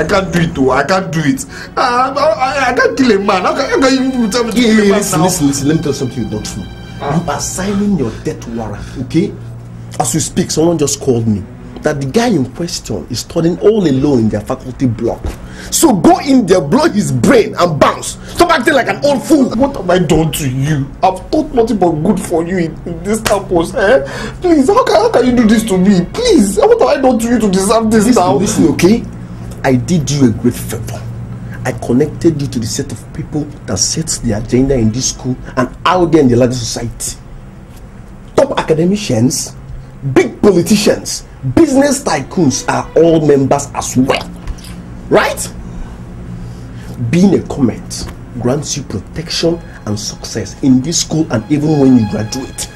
I can't do it though. I can't do it. Uh, I, I can't kill a man. How can, how can you tell me to kill a man listen, now? listen, listen. Let me tell you something you don't know. You are signing your death warrant, okay? As we speak, someone just called me that the guy in question is studying all alone in their faculty block. So go in there, blow his brain, and bounce. Stop acting like an old fool. What have I done to you? I've thought nothing but good for you in, in this campus. Eh? Please, how can, how can you do this to me? Please, what have I done to you to deserve this Listen, now? listen, okay? I did you a great favor. I connected you to the set of people that sets the agenda in this school and out there in the larger society. Top academicians, big politicians, business tycoons are all members as well. Right? Being a comment grants you protection and success in this school and even when you graduate.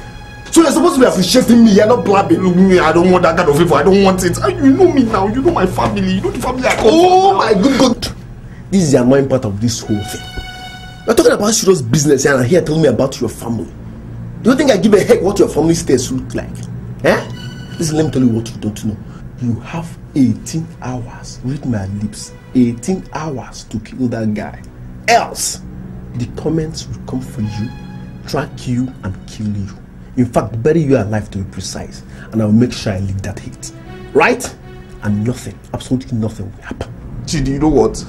So you're supposed to be appreciating me, you're not blabbing. Look, me, I don't want that kind of favor. I don't want it. Ah, You know me now. You know my family. You know the family I come Oh my good God! This is the annoying part of this whole thing. You're talking about serious business and here telling me about your family. Do you think I give a heck what your family stays look like? Eh? Listen, let me tell you what you don't know. You have 18 hours, read my lips, 18 hours to kill that guy. Else, the comments will come for you, track you, and kill you. In fact, bury you alive to be precise, and I will make sure I leave that hate. Right? And nothing, absolutely nothing will happen. Chidi, you know what?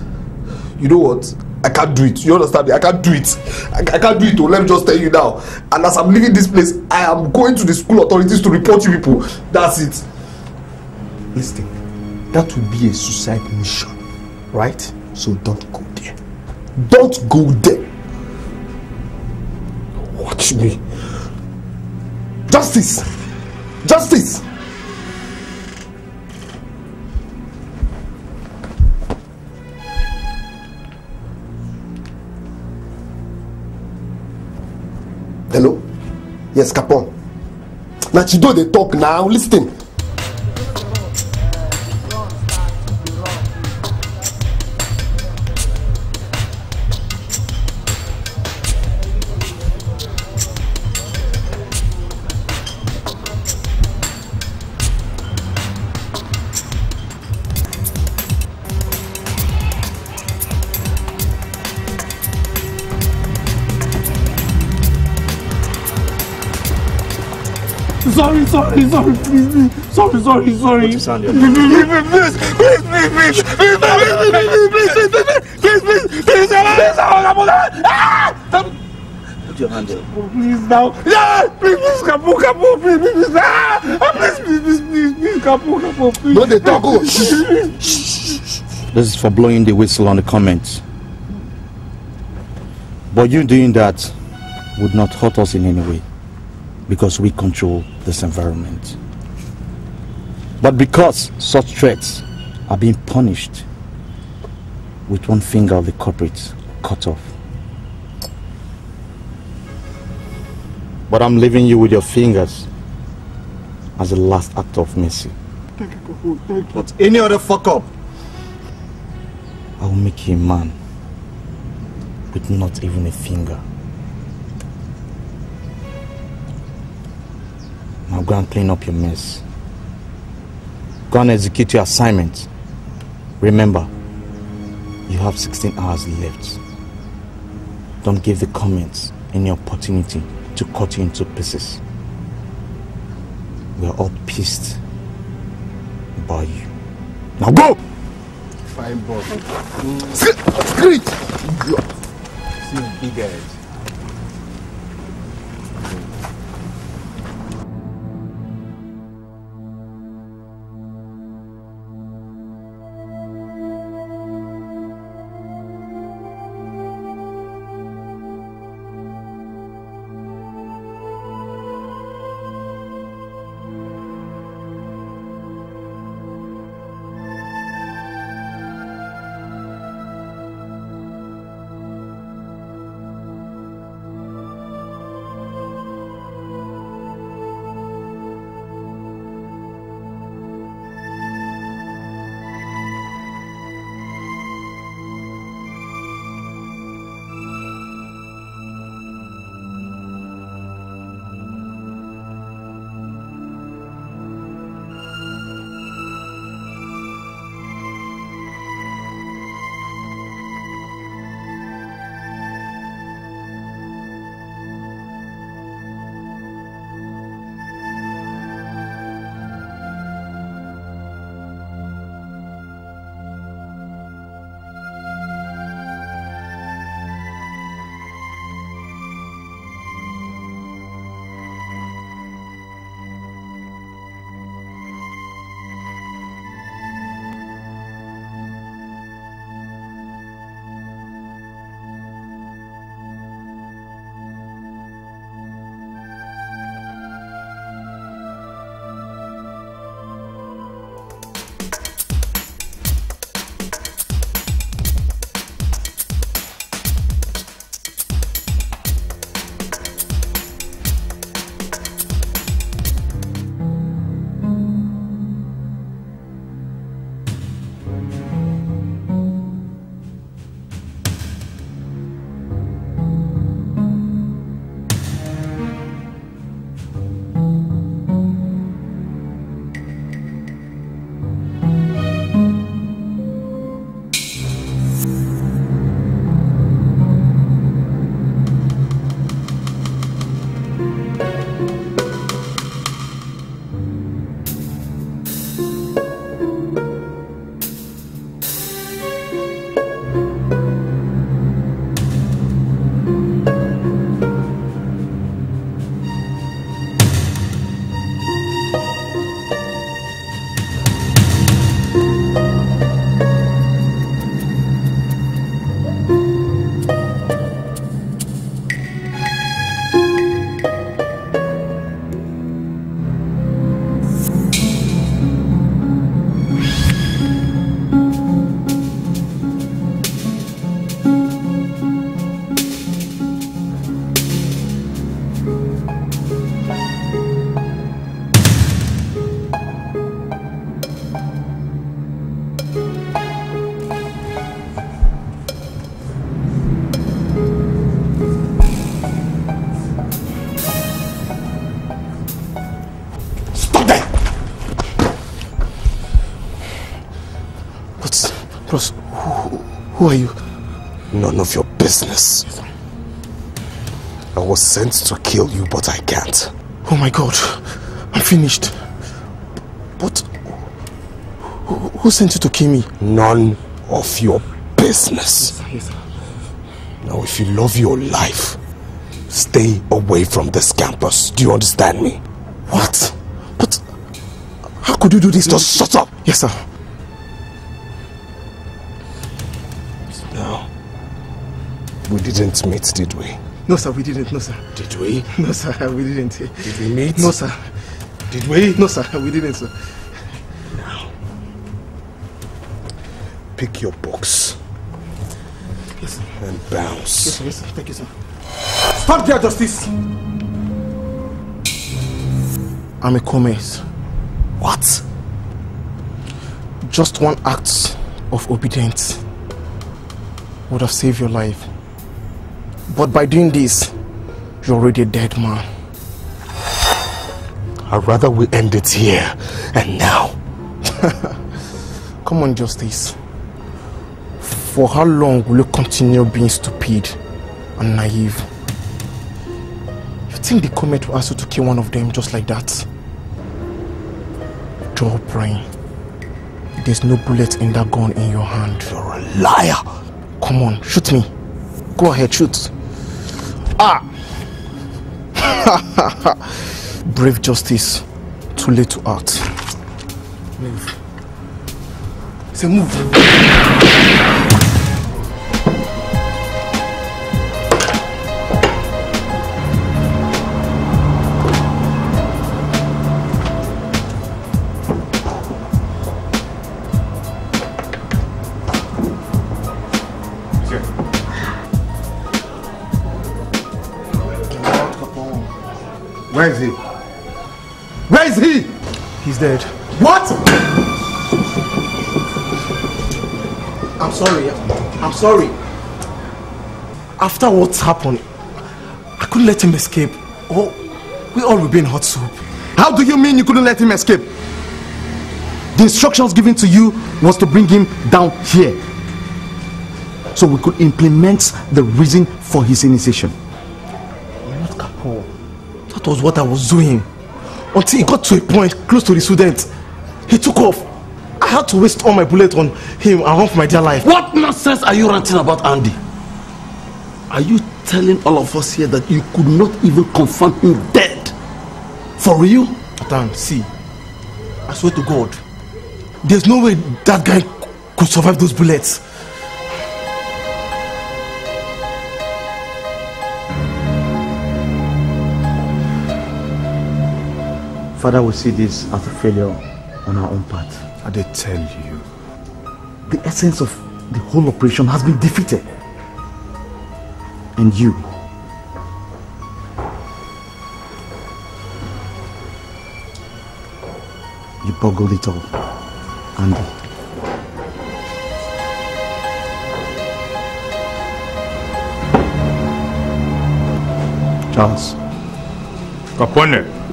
You know what? I can't do it. You understand me? I can't do it. I, I can't do it. Oh, let me just tell you now. And as I'm leaving this place, I am going to the school authorities to report you people. That's it. Listen, that will be a suicide mission, right? So don't go there. Don't go there. Watch me. justice. Justice. hello? Yes capon. Na chido dey talk na lis ten sorry, sorry, please, please. Sorry, sorry, sorry. What is Andy? Please, please, please, please, please, please, please, please, please, please, please, please, please, please, ah! Put your hand there. Oh, Please now. Yeah, please, please, Kapu, Kapu, please, please, please, ah! Ah, Please, please, please, please, please, Kapu, Kapu, please. No, they talk. Oh, This is for blowing the whistle on the comments. But you doing that would not hurt us in any way because we control this environment. But because such threats are being punished with one finger of the culprit cut off. But I'm leaving you with your fingers as a last act of mercy. Thank you, Kapu, thank you. But any other fuck up, I will make you a man with not even a finger. Now go and clean up your mess. Go and execute your assignment. Remember, you have 16 hours left. Don't give the comments any opportunity to cut you into pieces. We are all pissed about you. Now go! Fine, boy. Screech! See big head. Who, are you? None of your business. I was sent to kill you, but I can't. Oh my god, I'm finished. But who, who sent you to kill me? None of your business. Yes, sir. Now, if you love your life, stay away from this campus. Do you understand me? What? But how could you do this? Just shut up. Yes, sir. We didn't meet, did we? No, sir, we didn't. No, sir. Did we? No, sir, we didn't. Did we meet? No, sir. Did we? No, sir, we didn't, sir. Pick your books Yes, sir. and Yes, bounce. sir. Yes, sir. Thank you, sir. Stop there, Justice. I'm a commerce. What? Just one act of obedience would have saved your life. But by doing this, you're already a dead man. I'd rather we end it here and now. Come on, Justice. For how long will you continue being stupid and naive? You think the comet will ask you to kill one of them just like that? Draw brain. There's no bullet in that gun in your hand. You're a liar. Come on, shoot me. Go ahead, shoot. Ah! Brave justice. Too late to act. Move. Say move. Where is he? Where is he? He's dead. What? I'm sorry. I'm sorry. After what's happened, I couldn't let him escape. Oh, we all will be in hot soup. How do you mean you couldn't let him escape? The instructions given to you was to bring him down here. So we could implement the reason for his initiation. That was what I was doing. Until he got to a point close to the student. He took off. I had to waste all my bullets on him and run for my dear life. What nonsense are you ranting about, Andy? Are you telling all of us here that you could not even confirm him dead? For real? Dan, see, I swear to God, there's no way that guy could survive those bullets. Father will see this as a failure on our own part. I did tell you. The essence of the whole operation has been defeated. And you, you boggled it all, Andy. Charles, Capone.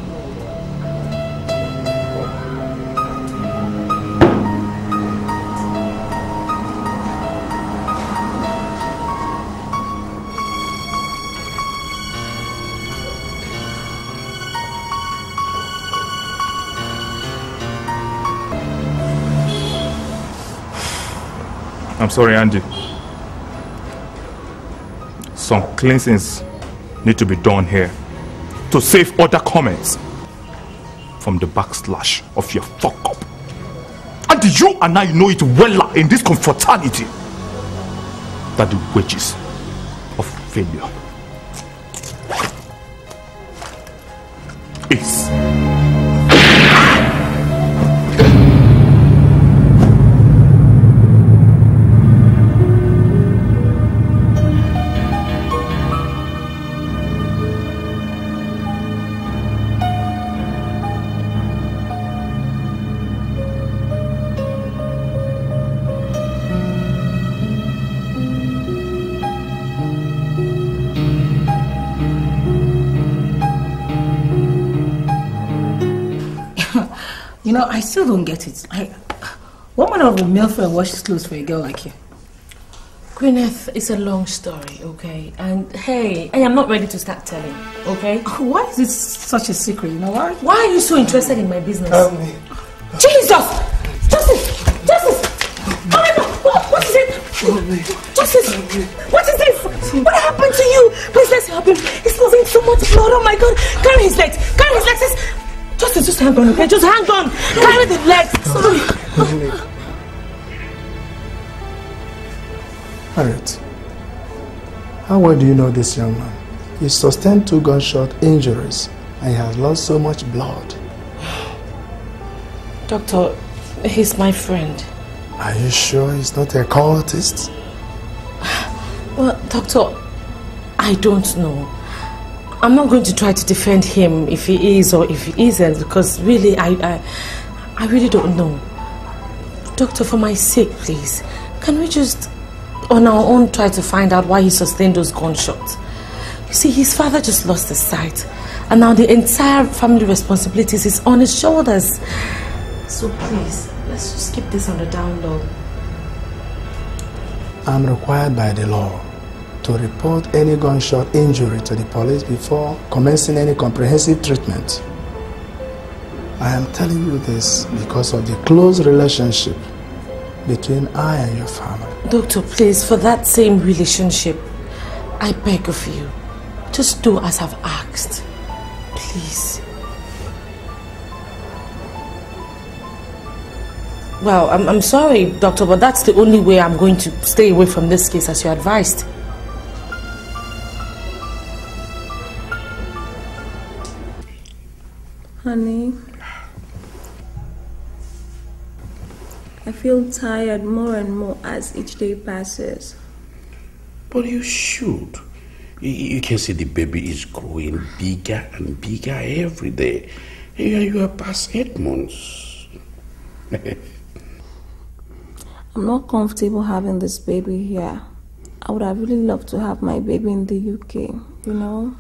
I'm sorry, Andy. Some cleansings need to be done here to save other comments from the backslash of your fuck up. And you and I know it well in this confraternity that the wages of failure is You I still don't get it. I, What manner of a male friend washes clothes for a girl like you? Gwyneth, it's a long story, okay? And hey, I am not ready to start telling, okay? Why is it such a secret? You know why? Why are you so interested in my business? Um, Jesus! Justice! Justice! Oh my God! What, what is it? Justice! What is this? What happened to you? Please let's help him. He's losing so much blood. Oh my God! Carry his legs! Carry his legs! Justice, just hang on, okay? Just hang on! Carry the legs! Sorry. Harriet, how well do you know this young man? He sustained two gunshot injuries and he has lost so much blood. Doctor, he's my friend. Are you sure he's not a cultist? Well, doctor, I don't know. I'm not going to try to defend him if he is or if he isn't because really I I, I really don't know. Doctor, for my sake, please, can we just on our own try to find out why he sustained those gunshots? You see, his father just lost his sight, and now the entire family responsibilities is on his shoulders. So please, let's just keep this on the down low. I'm required by the law to report any gunshot injury to the police before commencing any comprehensive treatment. I am telling you this because of the close relationship between I and your family. Doctor, please, for that same relationship, I beg of you, just do as I've asked. Please. Well, I'm, I'm sorry, Doctor, but that's the only way I'm going to stay away from this case as you advised. Honey, I feel tired more and more as each day passes. But you should. You, can see the baby is growing bigger and bigger every day. Here you are past eight months. I'm not comfortable having this baby here. I would have really loved to have my baby in the UK, you know?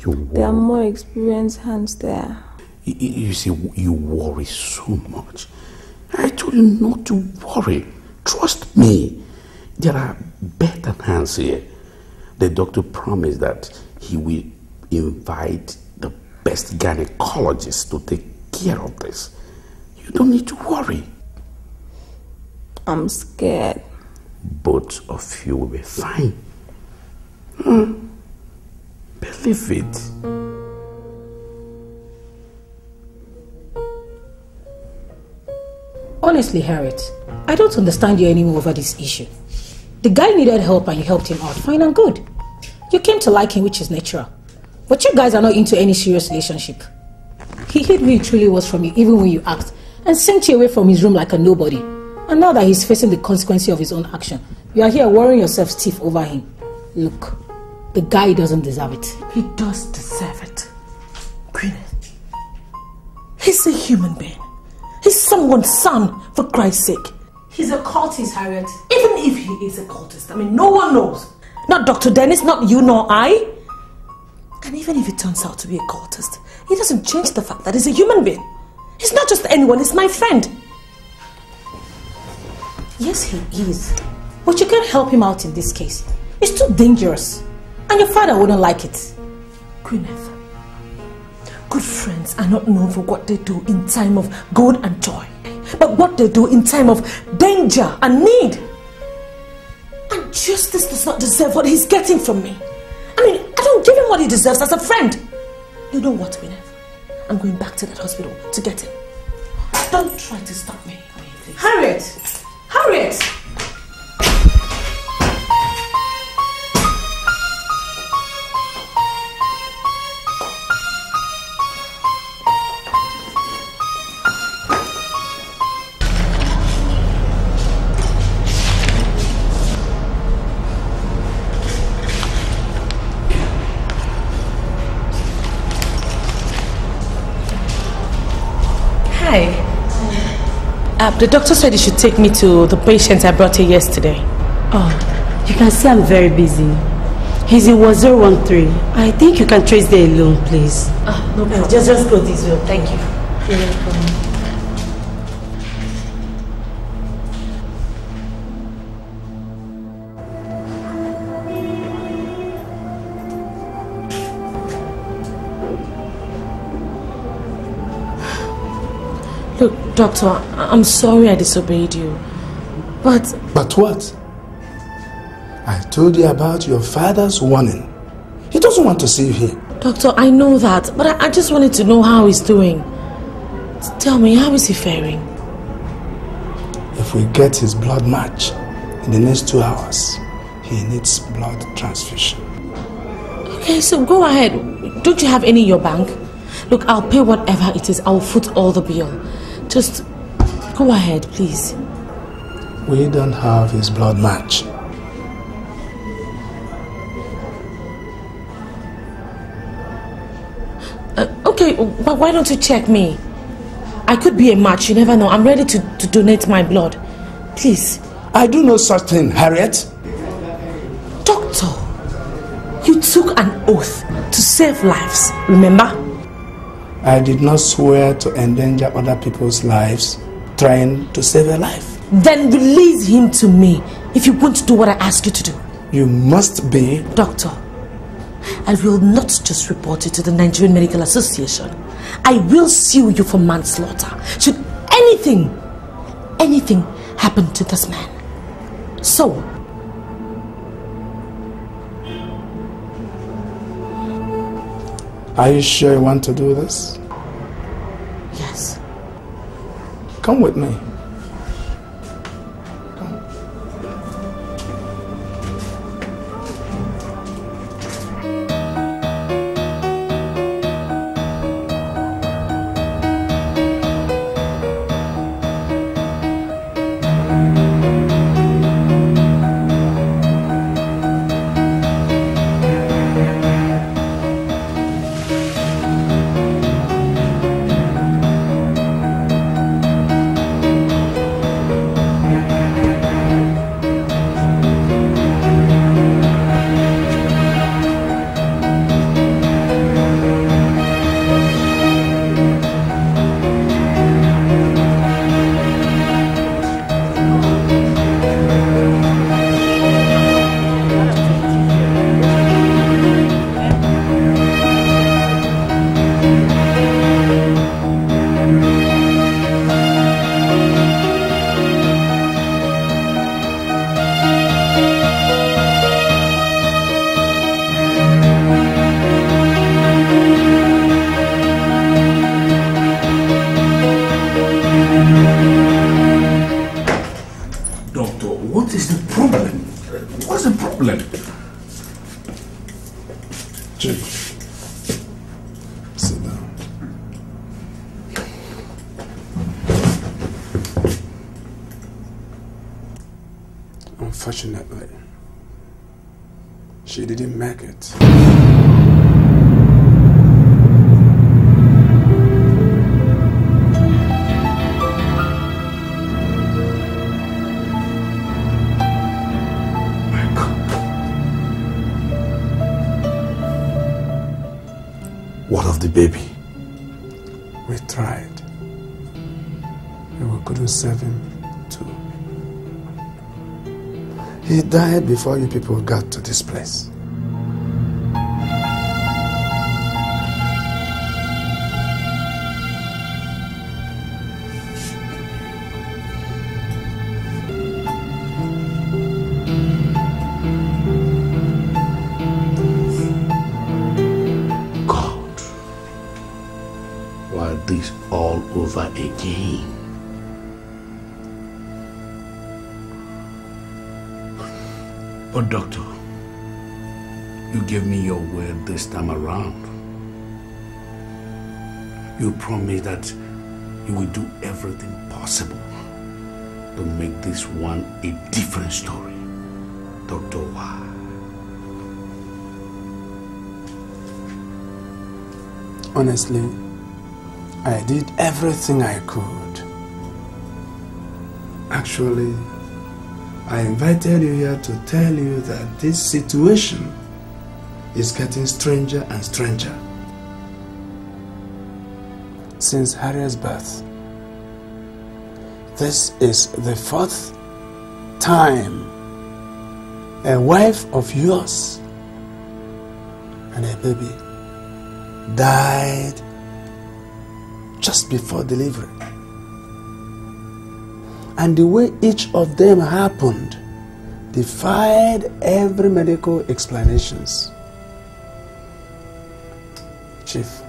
You There are more experienced hands there. You, see, you worry so much. I told you not to worry. Trust me. There are better hands here. The doctor promised that he will invite the best gynecologist to take care of this. You don't need to worry. I'm scared. Both of you will be fine. Hmm. Believe it. Honestly, Harriet, I don't understand you anymore over this issue. The guy needed help and you helped him out. Fine and good. You came to like him, which is natural. But you guys are not into any serious relationship. He hid who he truly was from you, even when you asked, and sent you away from his room like a nobody. And now that he's facing the consequences of his own action, you are here worrying yourself stiff over him. Look, the guy doesn't deserve it. He does deserve it. Gwyneth. He's a human being. He's someone's son, for Christ's sake. He's a cultist, Harriet. Even if he is a cultist, I mean, no one knows. Not Dr. Dennis, not you, nor I. And even if it turns out to be a cultist, it doesn't change the fact that he's a human being. He's not just anyone, he's my friend. Yes, he is. But you can't help him out in this case. It's too dangerous. And your father wouldn't like it. Gwyneth, good friends are not known for what they do in time of good and joy, but what they do in time of danger and need. And justice does not deserve what he's getting from me. I mean, I don't give him what he deserves as a friend. You know what, Gwyneth? I'm going back to that hospital to get him. Don't try to stop me. Harriet! Harriet! Uh, the doctor said you should take me to the patient I brought here yesterday. Oh, you can see I'm very busy. He's in 1013. I think you can trace there alone, please. Ah, no problem. Just, just go this way. Thank you. Doctor, I'm sorry I disobeyed you. But... But what? I told you about your father's warning. He doesn't want to see you here. Doctor, I know that, but I, I just wanted to know how he's doing. Tell me, how is he faring? If we get his blood match in the next two hours, he needs blood transfusion. Okay, so go ahead. Don't you have any in your bank? Look, I'll pay whatever it is. I'll foot all the bill. Just go ahead, please. We don't have his blood match. Uh, okay, but why don't you check me? I could be a match, you never know. I'm ready to, to donate my blood. Please. I do no such thing, Harriet. Doctor, you took an oath to save lives, remember? I did not swear to endanger other people's lives trying to save a life. Then release him to me if you want to do what I ask you to do. You must be... Doctor, I will not just report it to the Nigerian Medical Association. I will sue you for manslaughter. Should anything, anything happen to this man. So, Are you sure you want to do this? Yes. Come with me. Before you people got to this place. This time around. You promised that you will do everything possible to make this one a different story. Doctor, why? Honestly, I did everything I could. Actually, I invited you here to tell you that this situation is getting stranger and stranger. Since Harriet's birth, this is the fourth time a wife of yours and a baby died just before delivery. And the way each of them happened defied every medical explanations. Chief,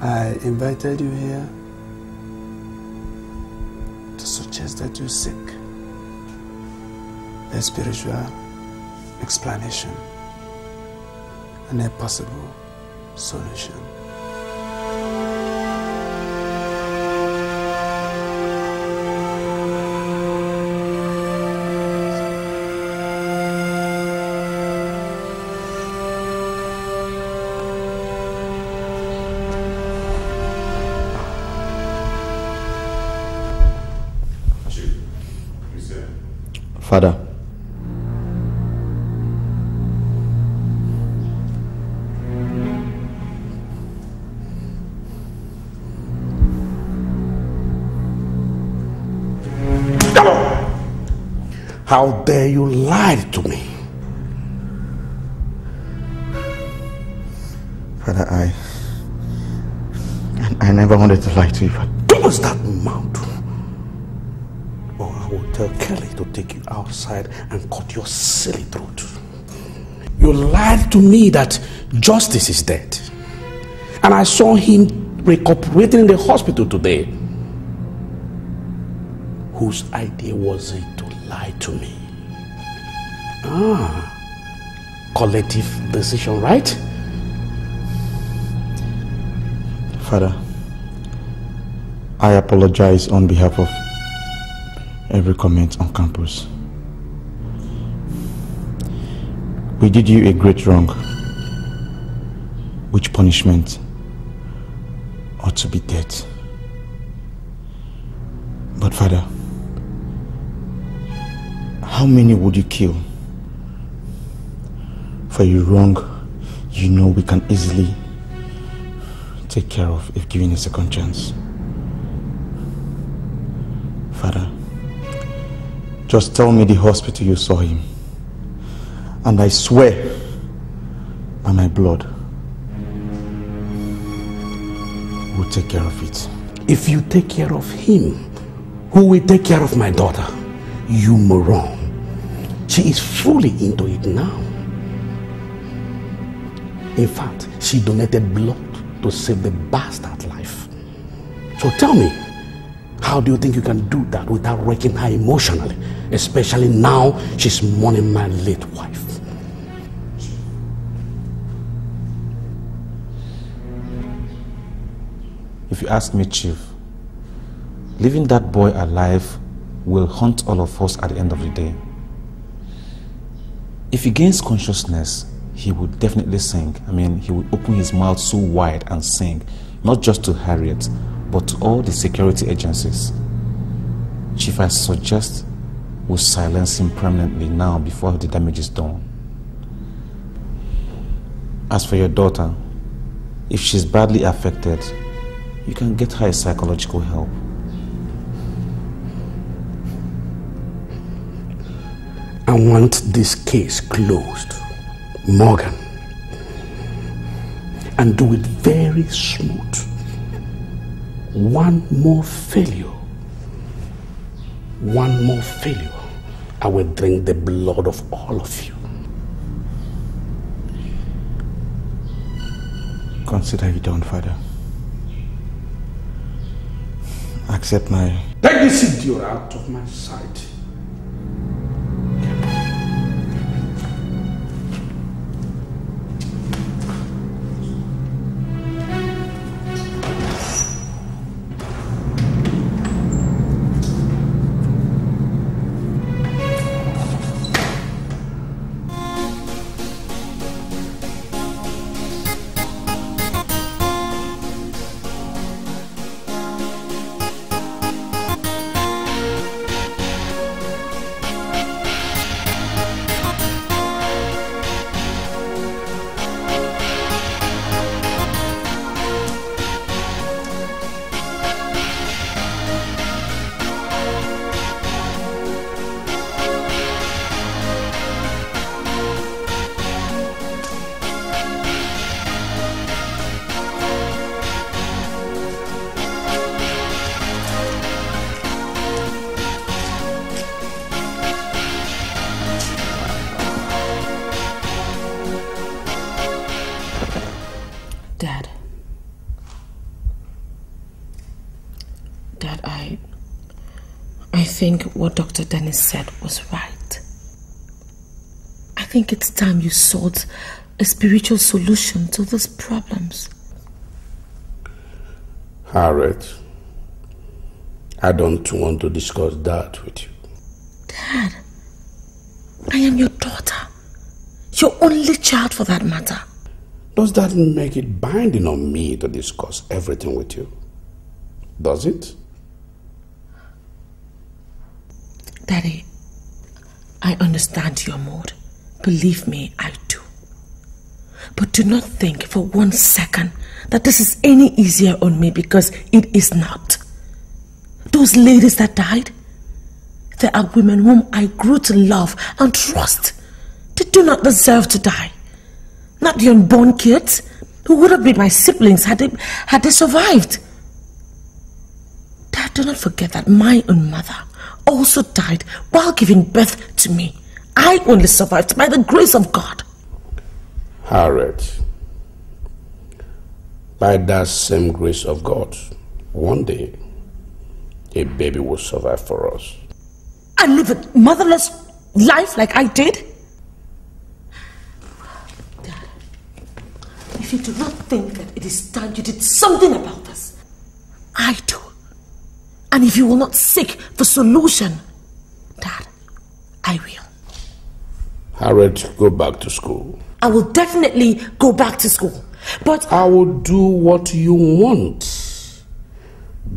I invited you here to suggest that you seek a spiritual explanation and a possible solution. Father, How dare you lie to me? Father, I, I, never wanted to lie to you. Kelly to take you outside and cut your silly throat. You lied to me that justice is dead. And I saw him recuperating in the hospital today. Whose idea was it to lie to me? Ah, collective decision, right? Father, I apologize on behalf of every comment on campus. We did you a great wrong, which punishment ought to be death. But Father, how many would you kill for a wrong you know we can easily take care of if given a second chance? Just tell me the hospital you saw him. And I swear by my blood, we'll take care of it. If you take care of him, who will take care of my daughter? You moron. She is fully into it now. In fact, she donated blood to save the bastard life. So tell me, how do you think you can do that without wrecking her emotionally? Especially now she's mourning my late wife. If you ask me, Chief, leaving that boy alive will haunt all of us at the end of the day. If he gains consciousness, he would definitely sing. I mean, he would open his mouth so wide and sing, not just to Harriet, but all the security agencies. Chief, I suggest we silence him permanently now before the damage is done. As for your daughter, if she's badly affected, you can get her psychological help. I want this case closed. Morgan. And do it very smooth. One more failure. One more failure. I will drink the blood of all of you. Consider it done, Father. Accept my. Take this idiot out of my sight. Dr. Dennis said was right. I think it's time you sought a spiritual solution to these problems. Harriet, I don't want to discuss that with you. Dad, I am your daughter. Your only child for that matter. Does that make it binding on me to discuss everything with you? Does it? Daddy, I understand your mood. Believe me, I do. But do not think for one second that this is any easier on me because it is not. Those ladies that died, they are women whom I grew to love and trust. They do not deserve to die. Not the unborn kids who would have been my siblings had they, had they survived. Dad, do not forget that my own mother also died while giving birth to me. I only survived by the grace of God. Harriet, by that same grace of God, one day a baby will survive for us. And live a motherless life like I did? Dad, if you do not think that it is time you did something about this, I do. And if you will not seek the solution, Dad, I will. Harriet, go back to school. I will definitely go back to school. But I will do what you want.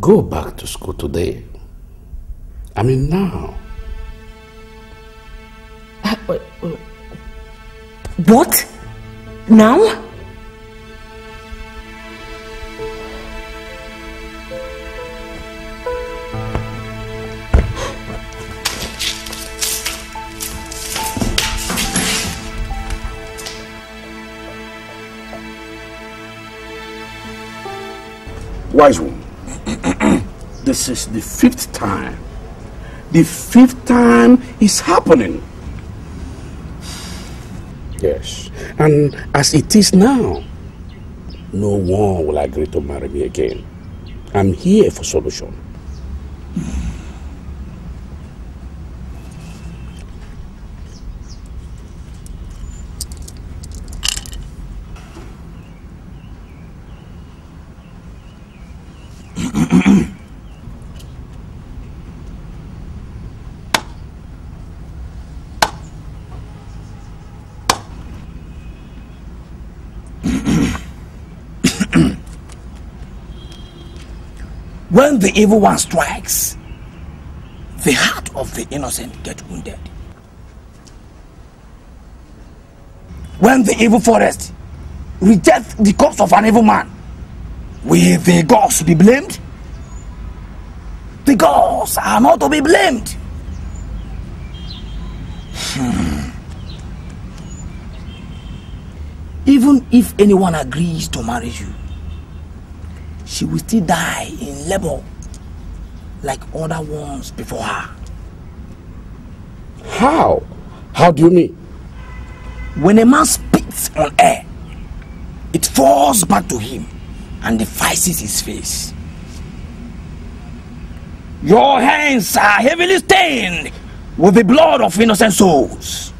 Go back to school today. I mean, now. Uh, uh, uh, what? Now? Wise one, this is the fifth time. The fifth time is happening. Yes, and as it is now, no one will agree to marry me again. I'm here for solution. When the evil one strikes, the heart of the innocent get wounded. When the evil forest rejects the corpse of an evil man, will the gods be blamed? The gods are not to be blamed. Hmm. Even if anyone agrees to marry you, she will still die in labor like other ones before her. How? How do you mean? When a man spits on air, it falls back to him and defices his face. Your hands are heavily stained with the blood of innocent souls,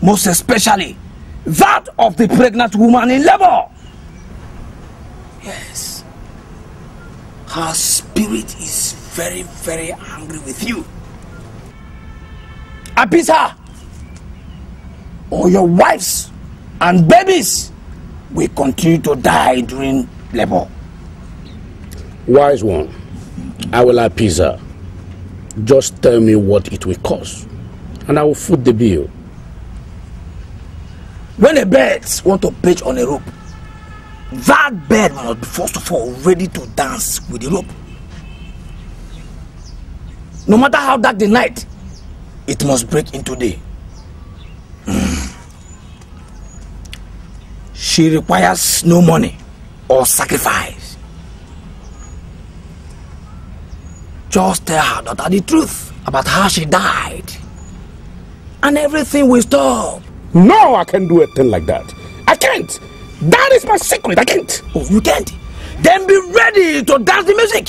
most especially that of the pregnant woman in labor. Yes. Her spirit is very, very angry with you. Appease her, or your wives and babies will continue to die during labor. Wise one, I will appease her. Just tell me what it will cost, and I will foot the bill. When a bird want to perch on a rope, that bird must be first of all ready to dance with the rope. No matter how dark the night, it must break into day. Mm. She requires no money or sacrifice. Just tell her daughter the truth about how she died. And everything will stop. No, I can't do a thing like that. I can't. That is my secret. I can't. Oh, you can't? Then be ready to dance the music.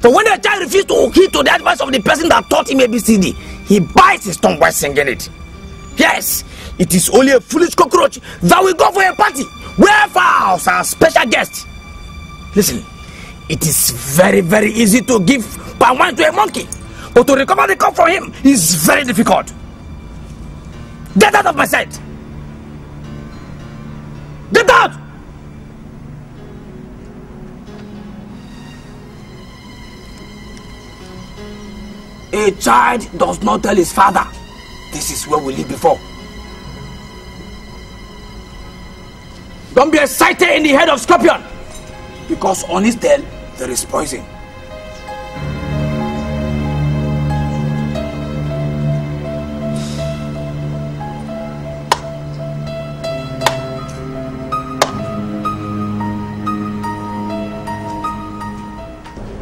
For when the child refuses to heed to the advice of the person that taught him ABCD, he bites his tongue while singing it. Yes, it is only a foolish cockroach that will go for a party where fowls are special guests. Listen, it is very, very easy to give palm wine to a monkey, but to recover the cup from him is very difficult. Get out of my sight! Get out! A child does not tell his father. This is where we live before. Don't be excited in the head of scorpion, because on his tail there is poison.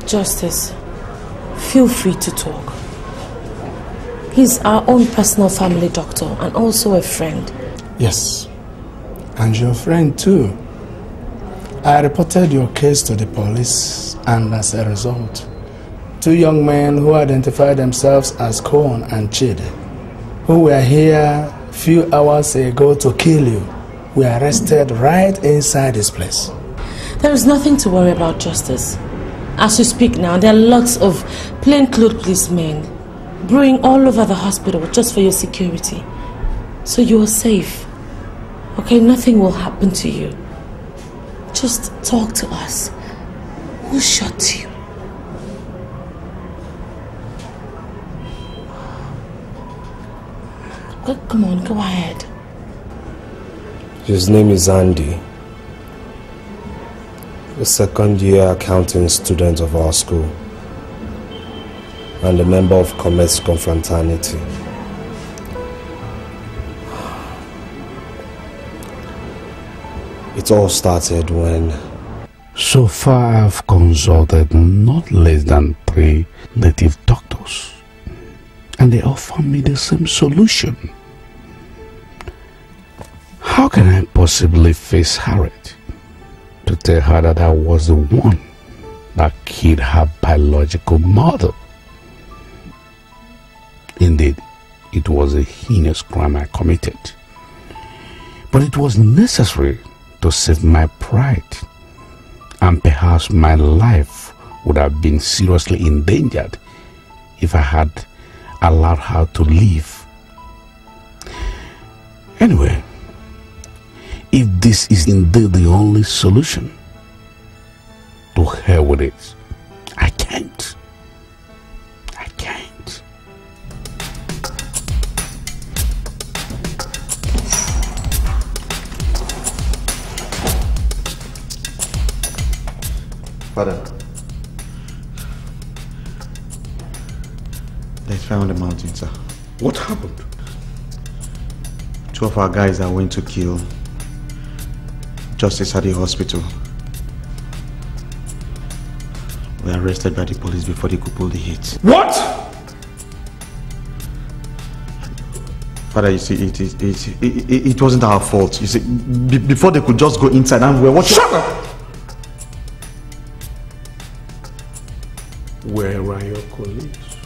Justice, feel free to talk. He's our own personal family doctor and also a friend. Yes, and your friend too. I reported your case to the police, and as a result, two young men who identified themselves as Cohen and Chidi, who were here a few hours ago to kill you, were arrested right inside this place. There is nothing to worry about, Justice. As you speak now, there are lots of plainclothes policemen brewing all over the hospital just for your security. So you are safe. Okay, nothing will happen to you. Just talk to us. Who shot you? Come on, go ahead. His name is Andy. A second year accounting student of our school. And a member of Comets Confraternity. It all started when So far, I've consulted not less than three native doctors, and they offer me the same solution. How can I possibly face Harriet to tell her that I was the one that killed her biological mother? Indeed, it was a heinous crime I committed, but it was necessary to save my pride and perhaps my life would have been seriously endangered if I had allowed her to live. Anyway, if this is indeed the only solution, to hell with it. I can't. I can't. Father, they found the mountain, sir. What happened? Two of our guys that went to kill Justice at the hospital We were arrested by the police before they could pull the hit. What? Father, you see, it, it, it, it, it wasn't our fault. You see, before they could just go inside and we were watching. Shut up! Where are your colleagues?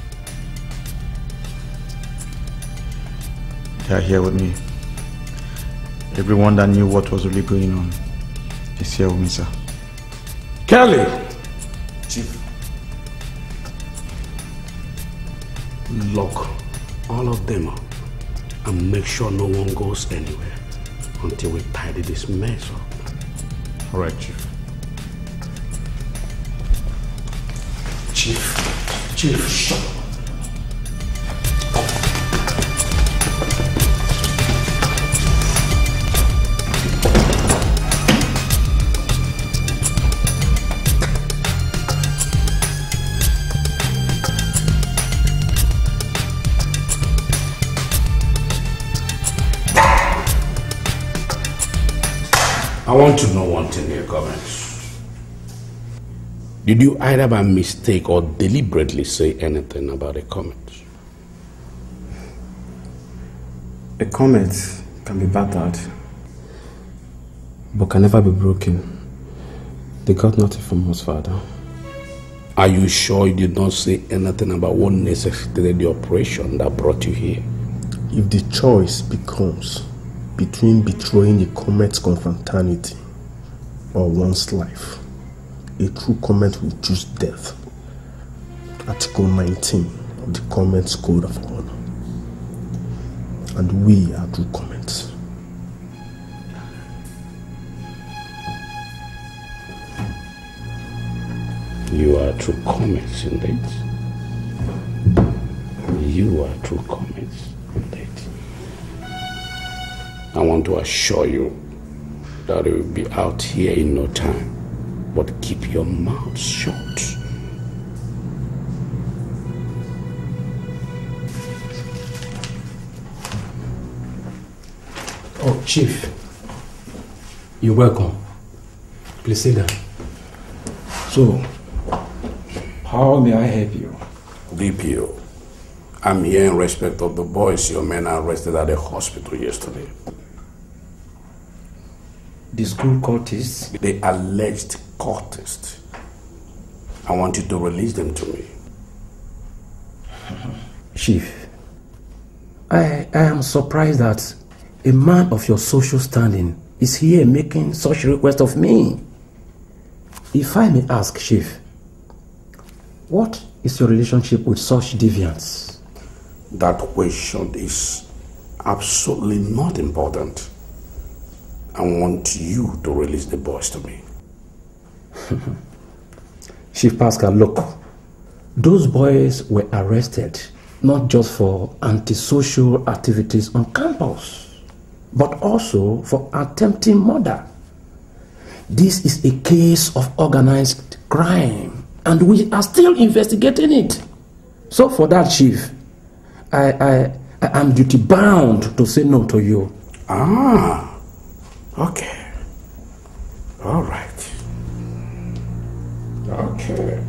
They are here with me. Everyone that knew what was really going on is here with me, sir. Kelly! Chief. Lock all of them up and make sure no one goes anywhere until we tidy this mess up. All right, Chief. Chief. Chief, shut up. I want to know one thing here, comets. Did you either by mistake or deliberately say anything about a comet? A comet can be battered, but can never be broken. They got nothing from us, Father. Are you sure you did not say anything about what necessitated the operation that brought you here? If the choice becomes between betraying the comet's confraternity or one's life, a true comet will choose death. Article 19 of the Comet's Code of Honor. And we are true comets. You are true comets indeed. You are true comets. I want to assure you that you will be out here in no time. But keep your mouth shut. Oh, Chief. You're welcome. Please sit down. So, how may I help you? DPO, I'm here in respect of the boys your men arrested at the hospital yesterday. The school cultists? The alleged cultists. I want you to release them to me. Chief, I, I am surprised that a man of your social standing is here making such request of me. If I may ask, Chief, what is your relationship with such deviants? That question is absolutely not important. I want you to release the boys to me. Chief Pascal, look, those boys were arrested not just for antisocial activities on campus, but also for attempting murder. This is a case of organized crime, and we are still investigating it. So, for that, Chief, I, I, I am duty bound to say no to you. Ah, okay. All right. Okay.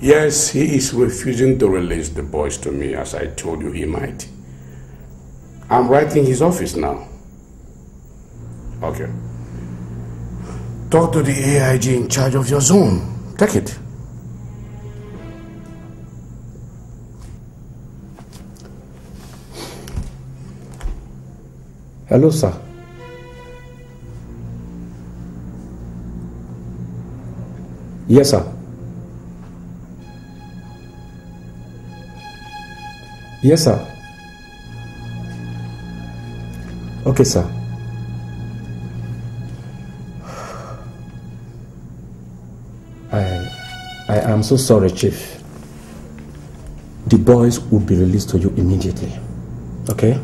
Yes, he is refusing to release the boys to me as I told you he might. I'm writing his office now. Okay. Talk to the AIG in charge of your zone. Take it. Hello, sir. Yes, sir. Yes, sir. Okay, sir. I, I am so sorry, Chief. The boys will be released to you immediately. Okay?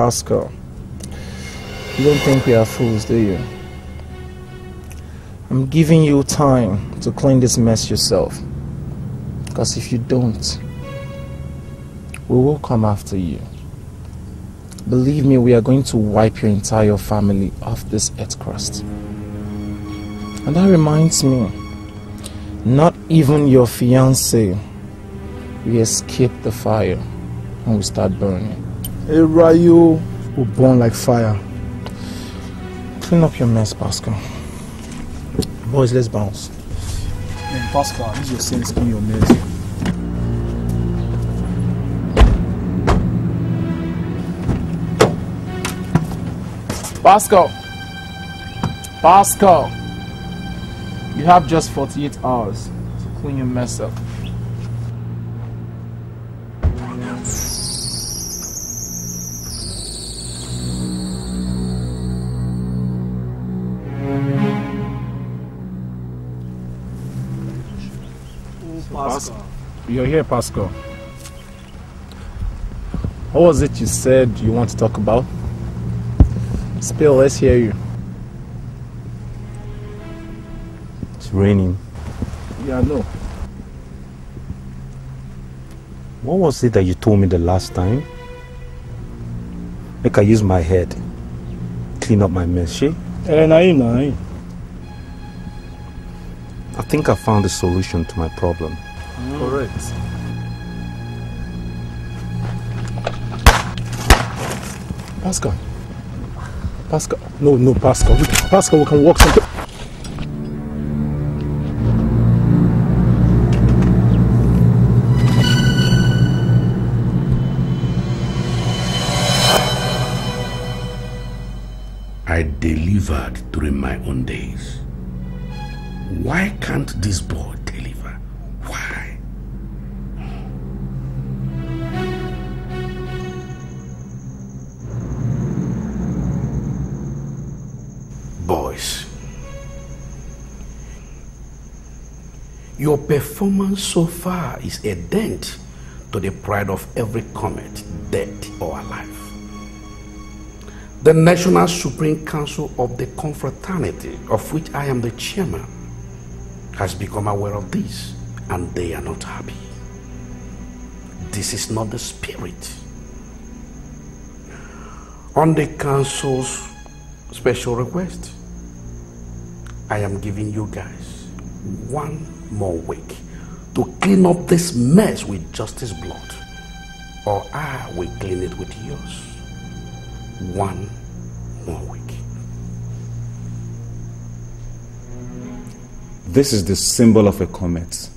Pascal, you don't think we are fools, do you? I'm giving you time to clean this mess yourself. Because if you don't, we will come after you. Believe me, we are going to wipe your entire family off this earth crust. And that reminds me, not even your fiance we escape the fire and we start burning. Erayo will burn like fire. Clean up your mess, Pascal. Boys, let's bounce. Man, Pascal, use your sense, clean your mess. Pascal! Pascal! You have just 48 hours to clean your mess up. You're here, Pascal. What was it you said you want to talk about? Spill, let's hear you. It's raining. Yeah, no. What was it that you told me the last time? Make I use my head. clean up my mess, she? Eh, naim, naim. I think I found the solution to my problem. Correct. Pascal. Pascal. No, no, Pascal. Pascal, we can work something. Performance so far is a dent to the pride of every comet, dead or alive. The National Supreme Council of the Confraternity, of which I am the chairman, has become aware of this and they are not happy. This is not the spirit. On the council's special request, I am giving you guys one more week to clean up this mess with justice blood, or I will clean it with yours. One more week. This is the symbol of a comet,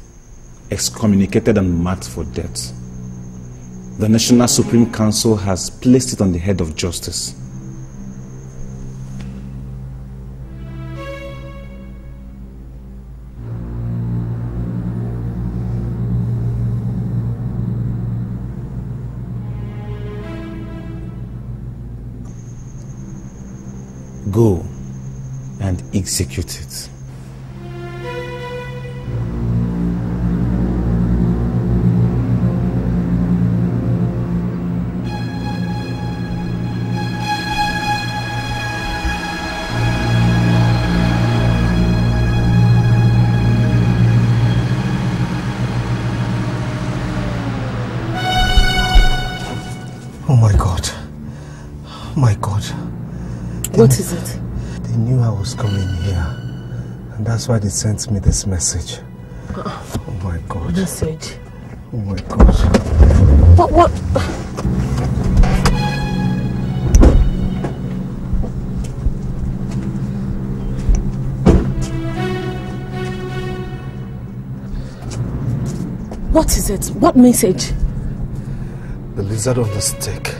excommunicated and marked for death. The National Supreme Council has placed it on the head of justice. And that's why they sent me this message. Uh-uh. Oh my god. Message. Oh my god. What? What? What is it? What message? The lizard on the stick.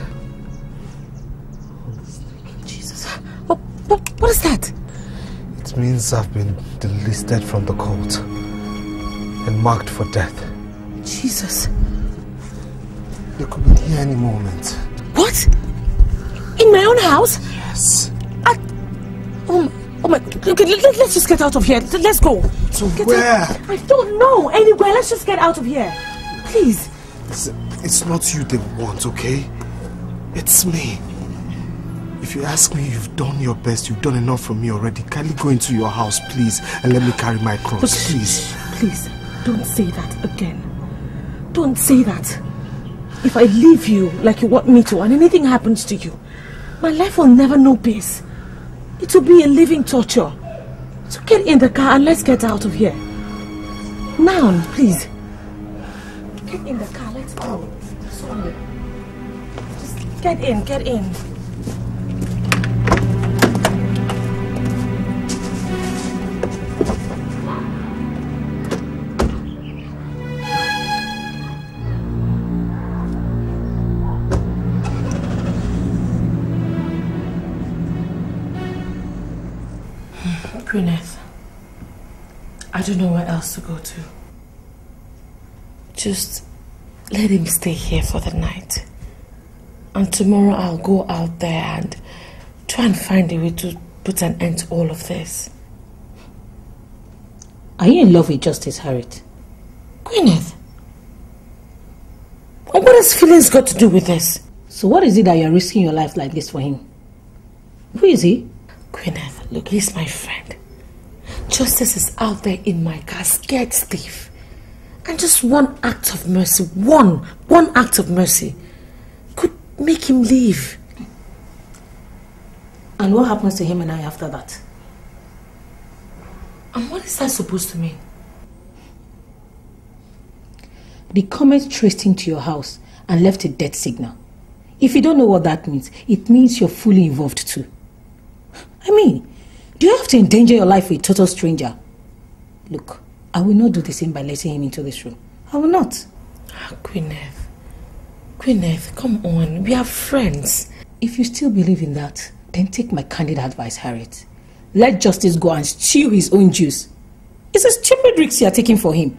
Means I've been delisted from the cult and marked for death. Jesus. They could be here any moment. What? In my own house? Yes. I, oh, oh, my- oh my. Okay, let, us just get out of here. Let- Let's go. To Get where? out. I don't know. Anywhere. Let's just get out of here. Please. It's, it's not you they want, okay? It's me. If you ask me, you've done your best. You've done enough for me already. Kindly go into your house, please, and let me carry my cross, please. Please, don't say that again. Don't say that. If I leave you like you want me to and anything happens to you, my life will never know peace. It will be a living torture. So get in the car and let's get out of here. Now, please. Get in the car, let's go. Sorry. Just get in, get in. Don't know where else to go to. Just let him stay here for the night. And tomorrow I'll go out there and try and find a way to put an end to all of this. Are you in love with Justice Harriet? Gwyneth, what has feelings got to do with this? So what is it that you're risking your life like this for him? Who is he? Gwyneth, look, he's my friend. Justice is out there in my car, scared stiff. And just one act of mercy, one, one act of mercy could make him leave. And what happens to him and I after that? And what is that supposed to mean? The comet traced him to your house and left a death signal. If you don't know what that means, it means you're fully involved too. I mean, do you have to endanger your life with a total stranger? Look, I will not do the same by letting him into this room. I will not. Ah, Gwyneth. Gwyneth, come on. We are friends. If you still believe in that, then take my candid advice, Harriet. Let justice go and stew his own juice. It's a stupid risk you are taking for him.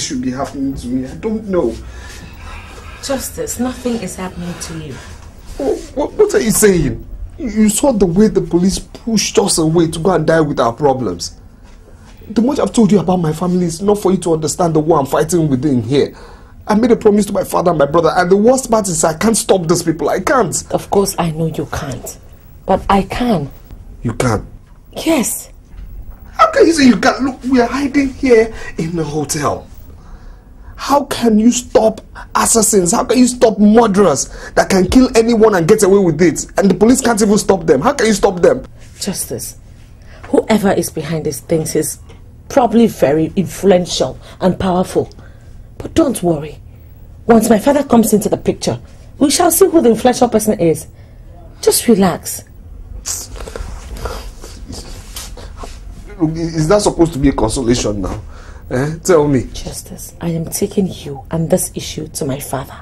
This should be happening to me. I don't know. Justice, nothing is happening to you. What, what are you saying? You you saw the way the police pushed us away to go and die with our problems. The much I've told you about my family is not for you to understand the war I'm fighting within here. I made a promise to my father and my brother, and the worst part is I can't stop these people. I can't. Of course, I know you can't. But I can. You can. Yes. How can you say you can't? Look, we are hiding here in the hotel. How can you stop assassins? How can you stop murderers that can kill anyone and get away with it? And the police can't even stop them. How can you stop them? Justice. Whoever is behind these things is probably very influential and powerful. But don't worry. Once my father comes into the picture, we shall see who the influential person is. Just relax. Is that supposed to be a consolation now? Eh? Tell me. Justice, I am taking you and this issue to my father.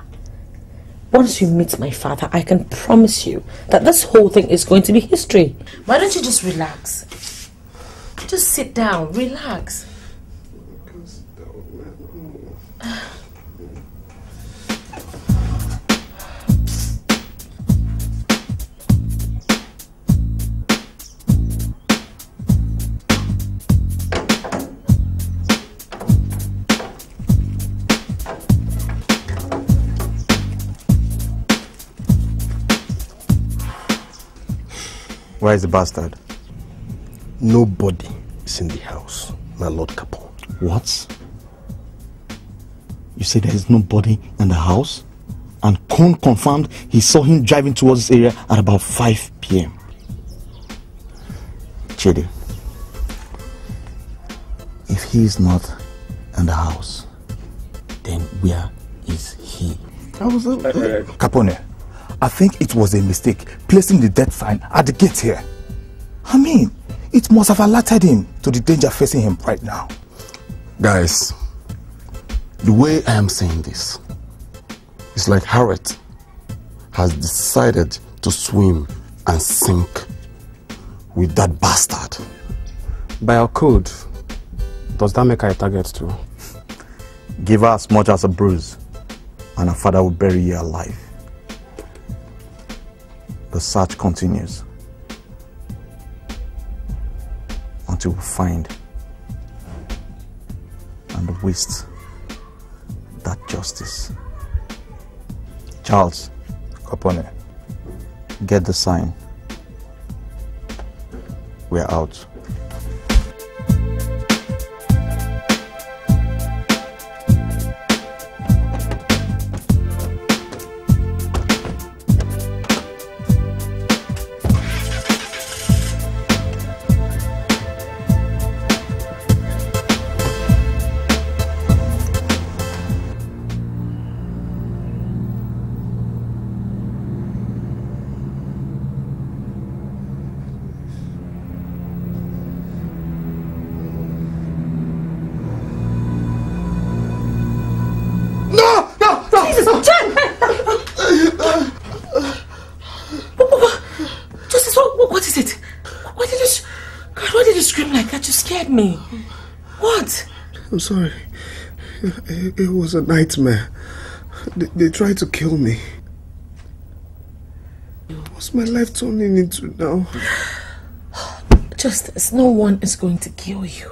Once you meet my father, I can promise you that this whole thing is going to be history. Why don't you just relax? Just sit down, relax. Where is the bastard? Nobody is in the house, my Lord Capone. What? You say there is nobody in the house? And Kong confirmed he saw him driving towards this area at about 5 p.m. Chidi, if he is not in the house, then where is he? Capone, I think it was a mistake placing the death sign at the gate here. I mean, it must have alerted him to the danger facing him right now. Guys, the way I am saying this, it's like Harriet has decided to swim and sink with that bastard. By our code, does that make her a target too? Give her as much as a bruise, and her father will bury you alive. The search continues until we find and waste that justice. Charles, Capone, get the sign. We're out. Sorry. It, it was a nightmare. They, they tried to kill me. What's my life turning into now? Justice, no one is going to kill you.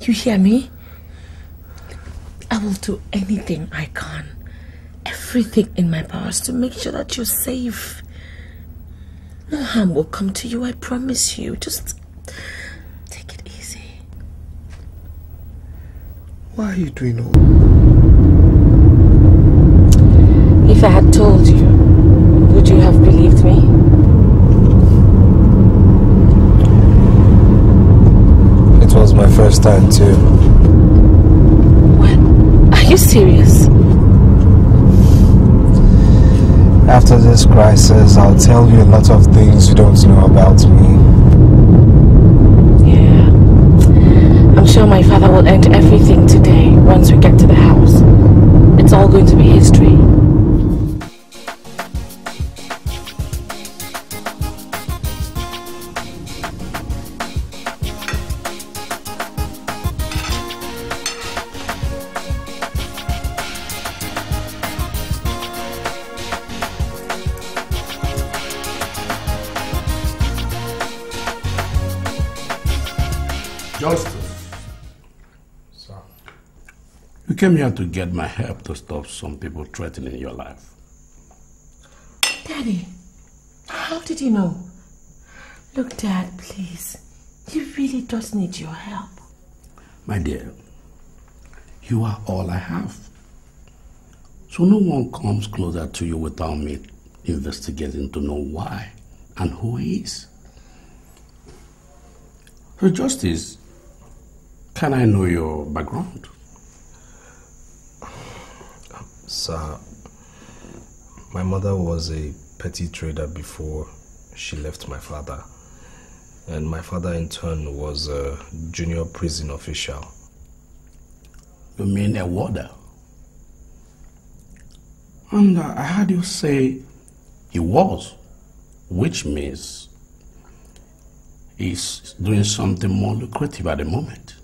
You hear me? I will do anything I can. Everything in my powers to make sure that you're safe. No harm will come to you, I promise you. Just take it easy. Why are you doing all If I had told you, would you have believed me? It was my first time too. What? Are you serious? After this crisis, I'll tell you a lot of things you don't know about me. Yeah. I'm sure my father will end everything today once we get to the house. It's all going to be history. Came here to get my help to stop some people threatening your life. Daddy, how did you know? Look, Dad, please. He really does need your help. My dear, you are all I have. So no one comes closer to you without me investigating to know why and who he is. So, Justice, can I know your background? Sir, my mother was a petty trader before she left my father. And my father, in turn, was a junior prison official. You mean a warder? And uh, I heard you say he was, which means he's doing something more lucrative at the moment.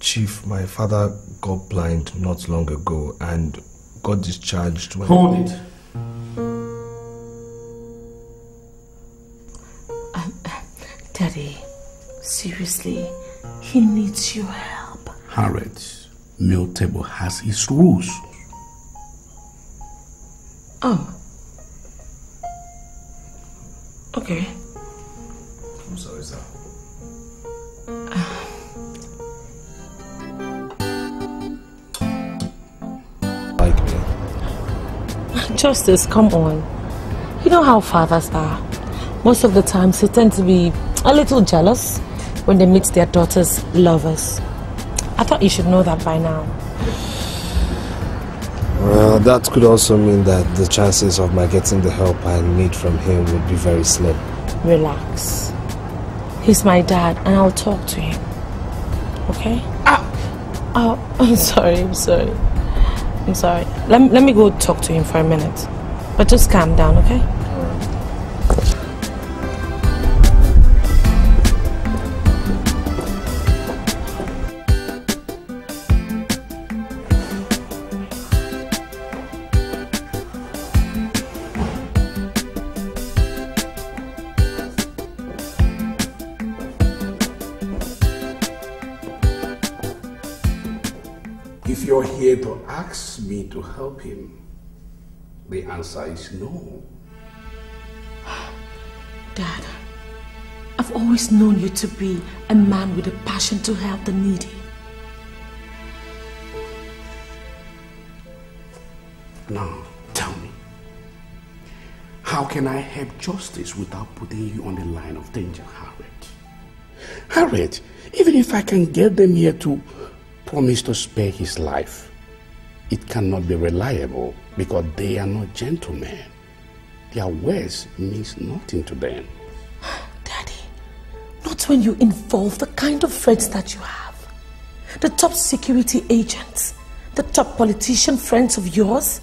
Chief, my father got blind not long ago and got discharged when. Hold it. Um, Daddy, seriously, he needs your help. Harriet, meal table has its rules. Oh. Justice, come on. You know how fathers are. Most of the times they tend to be a little jealous when they meet their daughter's lovers. I thought you should know that by now. Well, that could also mean that the chances of my getting the help I need from him would be very slim. Relax. He's my dad and I'll talk to him. Okay? Ah! Oh, I'm sorry, I'm sorry. I'm sorry. Let, me- let me go talk to him for a minute. But just calm down, okay? To help him, the answer is no. Dad, I've always known you to be a man with a passion to help the needy. Now, tell me, how can I help justice without putting you on the line of danger, Harriet? Harriet, even if I can get them here to promise to spare his life, it cannot be reliable because they are not gentlemen. Their words means nothing to them. Daddy, not when you involve the kind of friends that you have. The top security agents, the top politician friends of yours.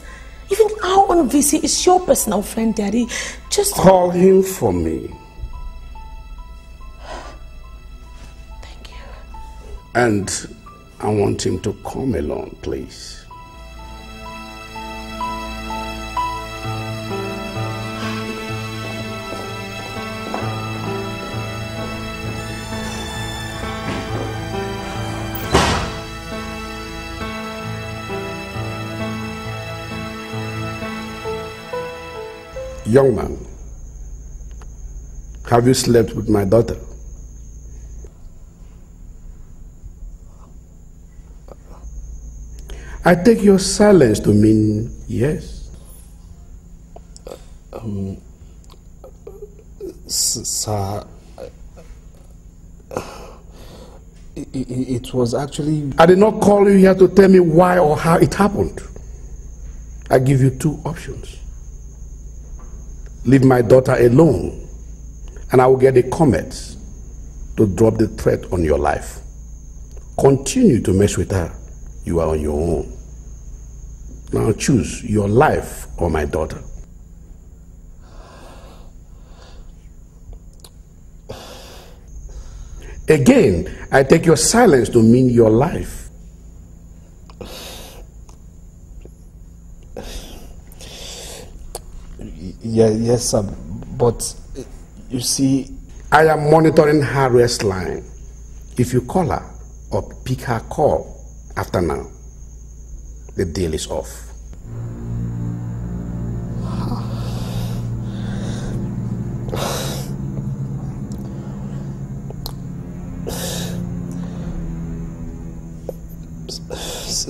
Even our own VC is your personal friend, Daddy. Just Call him for me. Thank you. And I want him to come along, please. Young man, have you slept with my daughter? I take your silence to mean yes. Um, sir, it, it, it was actually. I did not call you here to tell me why or how it happened. I give you two options. Leave my daughter alone, and I will get a comet to drop the threat on your life. Continue to mess with her. You are on your own. Now choose your life or my daughter. Again, I take your silence to mean your life. Yeah, yes, sir. But uh, you see, I am monitoring her rest line. If you call her or pick her call after now, the deal is off.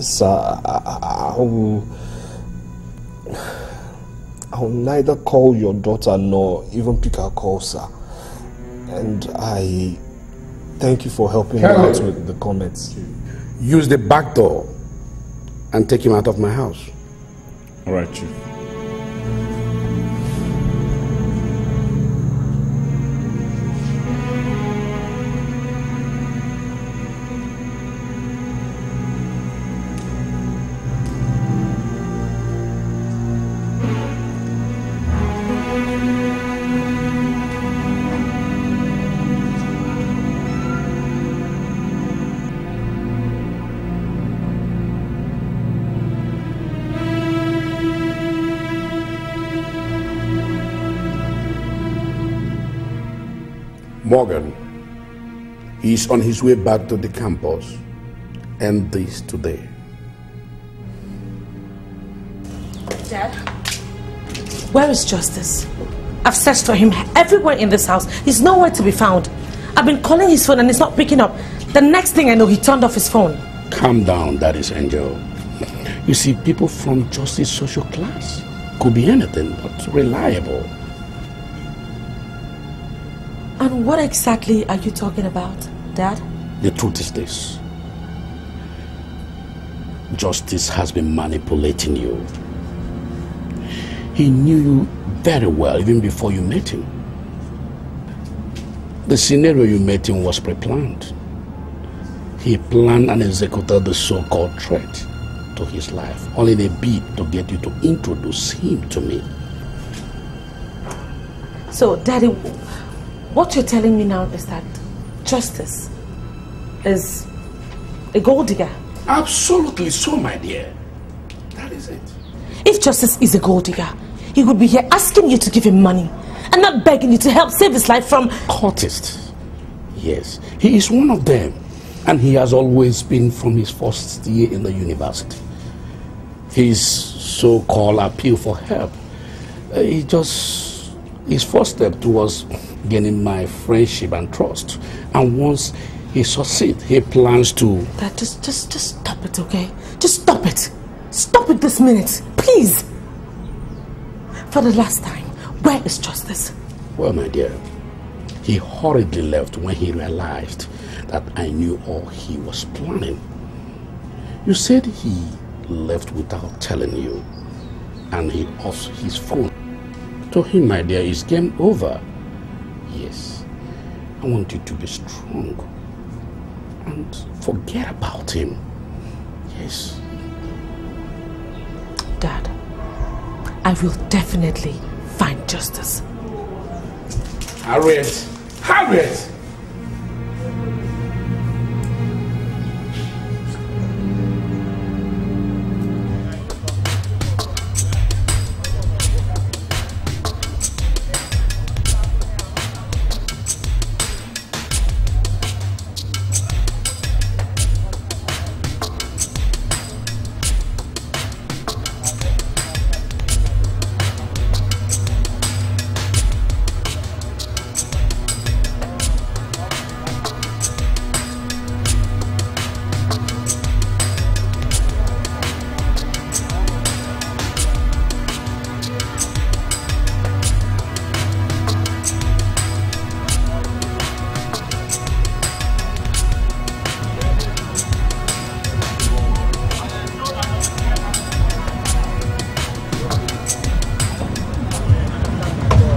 sir, I, I, I will. I will neither call your daughter nor even pick her call, sir. And I thank you for helping me out with the comets. Use the back door and take him out of my house. All right, Chief. Is on his way back to the campus. And this today. Dad? Where is Justice? I've searched for him everywhere in this house. He's nowhere to be found. I've been calling his phone and he's not picking up. The next thing I know, he turned off his phone. Calm down, that is Angel. You see, people from Justice social class could be anything but reliable. And what exactly are you talking about, Dad? The truth is this Justice has been manipulating you. He knew you very well even before you met him. The scenario you met him was pre planned. He planned and executed the so called threat to his life, only in a bid to get you to introduce him to me. So, Daddy, what you're telling me now is that Justice is a gold digger. Absolutely so, my dear. That is it. If Justice is a gold digger, he would be here asking you to give him money and not begging you to help save his life from. Cultist. Yes, he is one of them. And he has always been from his first year in the university. His so called appeal for help, uh, he just, his first step towards gaining my friendship and trust. And once he succeeds, he plans to. Dad, just, just, just stop it, okay? Just stop it. Stop it this minute, please. For the last time, where is Justice? Well, my dear, he hurriedly left when he realized that I knew all he was planning. You said he left without telling you, and he off his phone. To him, my dear, it's game over. Yes, I want you to be strong and forget about him. Yes. Dad, I will definitely find Justice. Harriet! Harriet!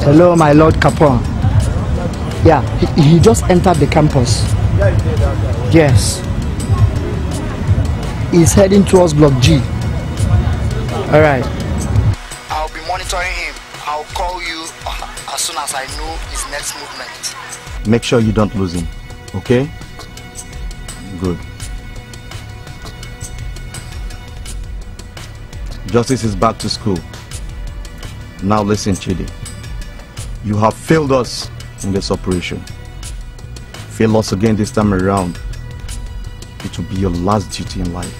Hello, my Lord Capone. Yeah, he, he just entered the campus. Yes. He's heading towards Block G. All right. I'll be monitoring him. I'll call you uh, as soon as I know his next movement. Make sure you don't lose him, okay? Good. Justice is back to school. Now listen, Chidi. You have failed us in this operation. Fail us again this time around. It will be your last duty in life.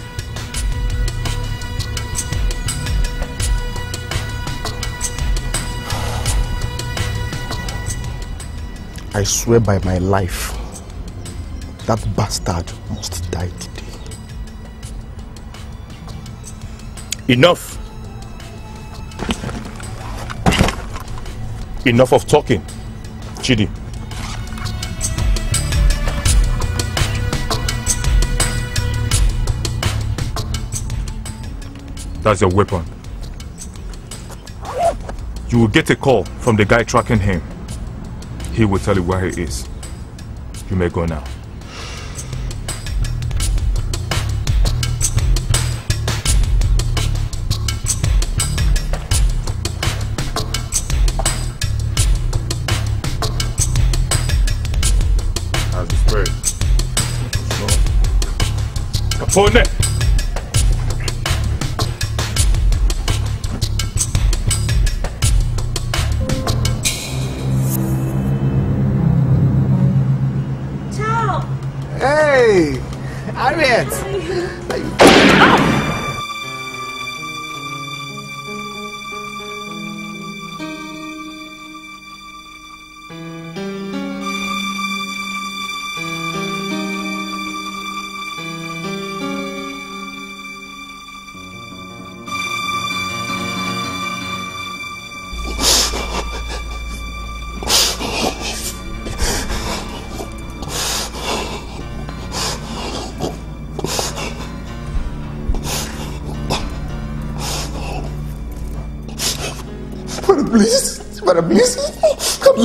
I swear by my life, that bastard must die today. Enough. Enough of talking. Chidi. That's your weapon. You will get a call from the guy tracking him. He will tell you where he is. You may go now. Capone! Ciao!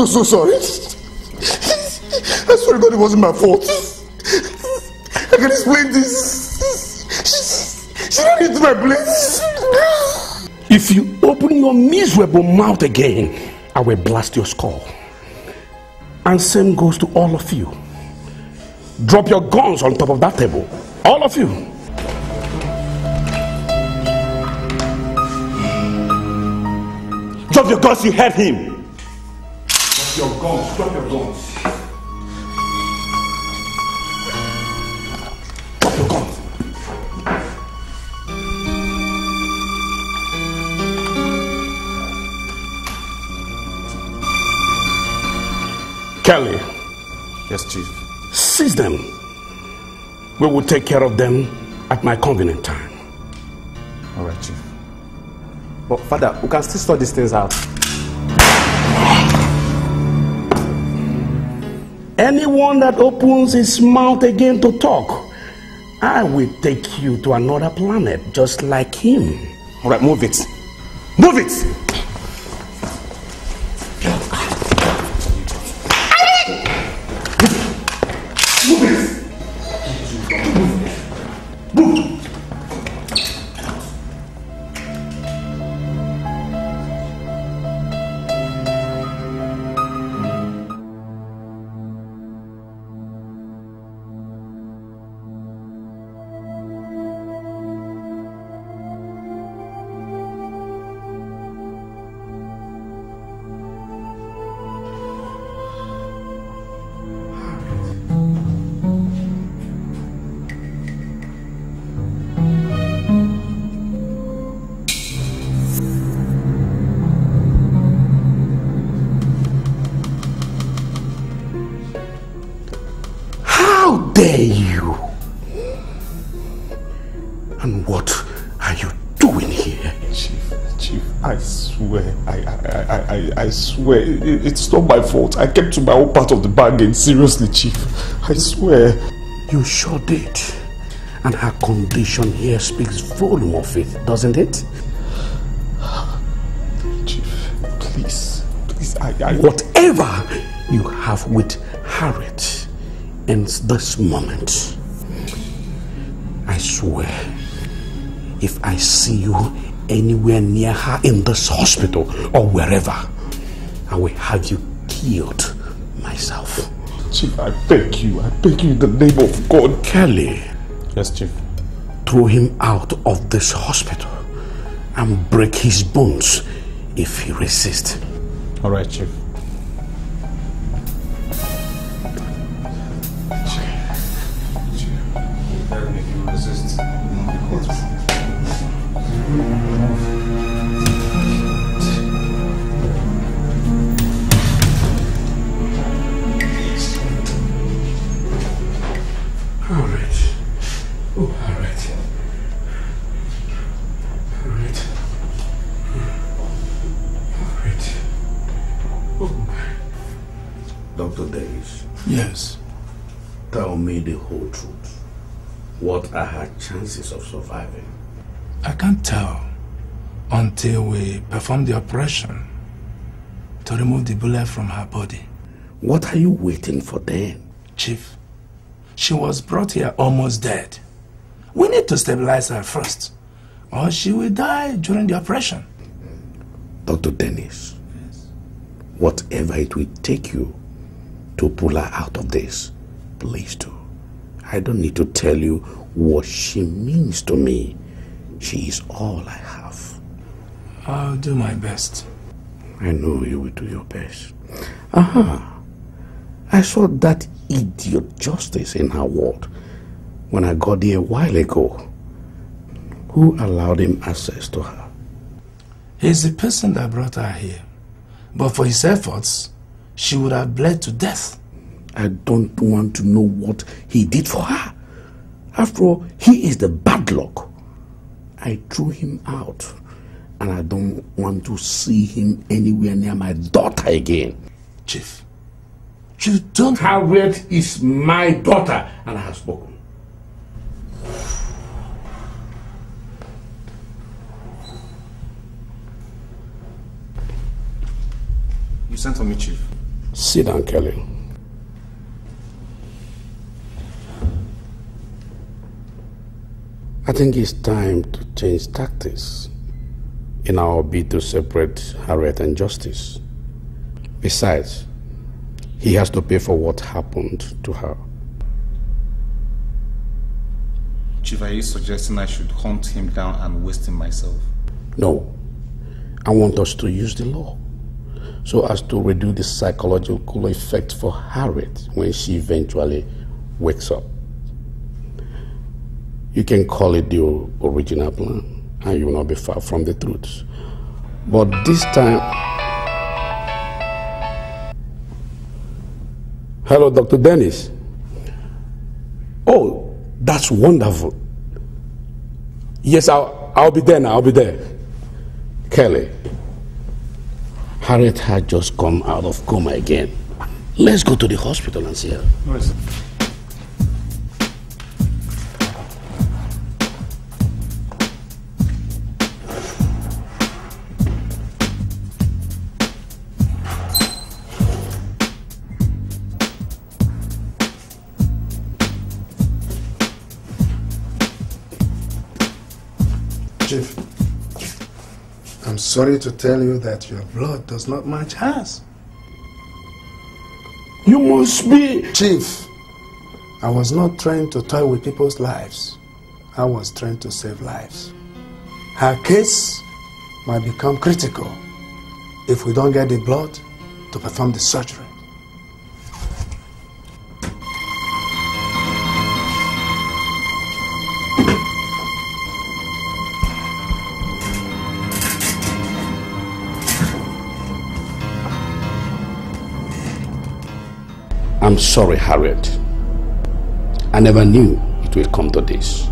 I'm so, so sorry. I swear to God, it wasn't my fault. I can explain this. She, ran into my place. If you open your miserable mouth again, I will blast your skull. And same goes to all of you. Drop your guns on top of that table. All of you. Drop your guns, you heard him. Drop your guns, drop your guns. Drop your guns. Kelly, Yes, Chief. seize them. We will take care of them at my convenient time. All right, Chief. But Father, we can still sort these things out. Anyone that opens his mouth again to talk, I will take you to another planet just like him. All right, move it. Move it! Swear, it, it's not my fault. I kept to my own part of the bargain. Seriously, Chief, I swear. You sure did. And her condition here speaks volume of it, doesn't it? Chief, please, please, I, I... Whatever you have with Harriet ends this moment. I swear, if I see you anywhere near her in this hospital or wherever, I will have you killed myself. Chief, I beg you, I beg you in the name of God. Kelly. Yes, Chief. Throw him out of this hospital and break his bones if he resists. All right, Chief. The whole truth. What are her chances of surviving? I can't tell until we perform the operation to remove the bullet from her body. What are you waiting for then? Chief, she was brought here almost dead. We need to stabilize her first, or she will die during the operation. Dr. Dennis, whatever it will take you to pull her out of this, please do. I don't need to tell you what she means to me. She is all I have. I'll do my best. I know you will do your best. Aha! I saw that idiot justice in her ward when I got there a while ago. Who allowed him access to her? He's the person that brought her here. But for his efforts, she would have bled to death. I don't want to know what he did for her. After all, he is the bad luck. I threw him out, and I don't want to see him anywhere near my daughter again. Chief, you don't. Harriet is my daughter, and I have spoken. You sent for me, Chief. Sit down, Kelly. I think it's time to change tactics in our bid to separate Harriet and Justice. Besides, he has to pay for what happened to her. Chief, are you suggesting I should hunt him down and waste him myself? No. I want us to use the law so as to reduce the psychological effect for Harriet when she eventually wakes up. You can call it the original plan, and you will not be far from the truth. But this time. Hello, Dr. Dennis. Oh, that's wonderful. Yes, I'll, I'll be there now. I'll be there. Kelly, Harriet had just come out of coma again. Let's go to the hospital and see her. Chief, sorry to tell you that your blood does not match hers. You must be. Chief, I was not trying to toy with people's lives. I was trying to save lives. Her case might become critical if we don't get the blood to perform the surgery. I'm sorry, Harriet. I never knew it would come to this.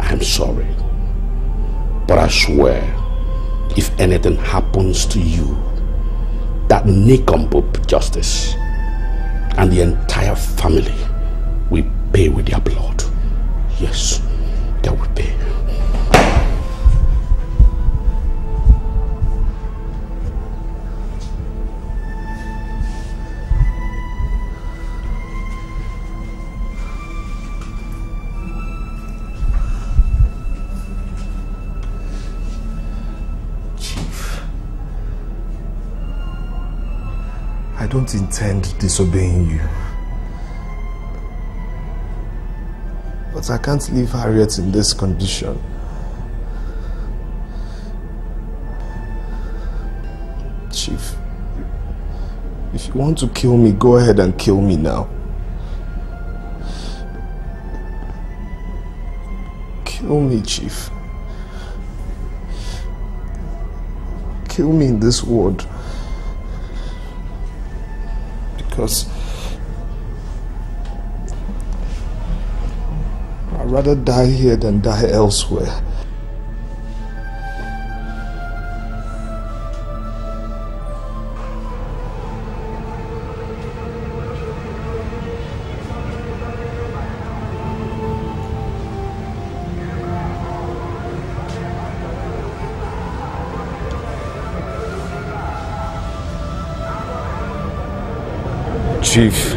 I'm sorry. But I swear, if anything happens to you, that Nikombup justice and the entire family will pay with their blood. Yes, they will pay. Don't intend disobeying you. But I can't leave Harriet in this condition. Chief, if you want to kill me, go ahead and kill me now. Kill me, Chief. Kill me in this ward. Because I'd rather die here than die elsewhere. Chief,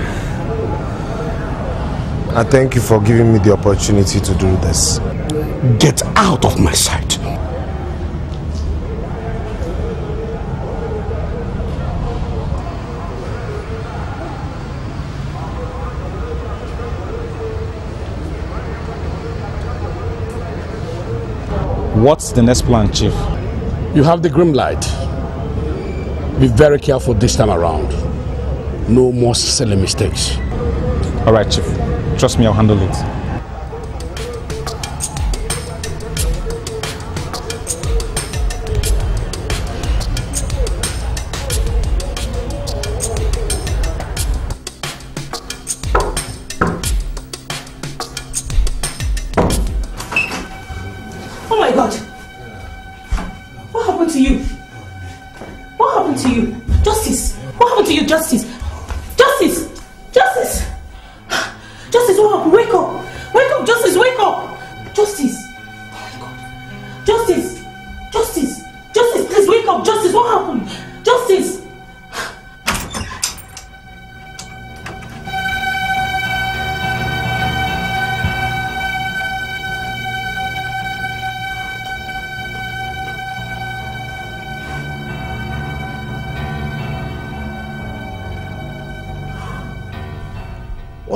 I thank you for giving me the opportunity to do this. Get out of my sight. What's the next plan, Chief? You have the green light. Be very careful this time around. No more silly mistakes. All right, Chief. Trust me, I'll handle it.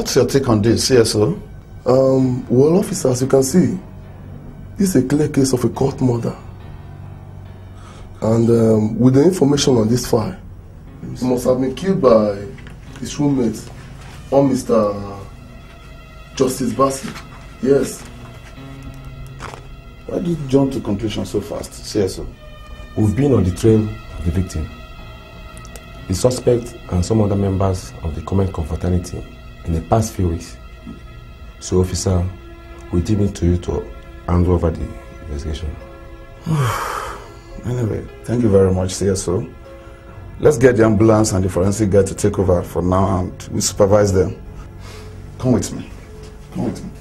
What's your take on this, CSO? Um, well, officer, as you can see, this is a clear case of a court murder. And um, with the information on this file, he must have been killed by his roommate, or Mr. Justice Bassi. Yes. Why did you jump to conclusion so fast, CSO? We've been on the trail of the victim. The suspect and some other members of the Comets Confraternity in the past few weeks. So, officer, we deem it to you to hand over the investigation. Anyway, thank you very much, CSO. Let's get the ambulance and the forensic guy to take over for now and we supervise them. Come with me. Come with me.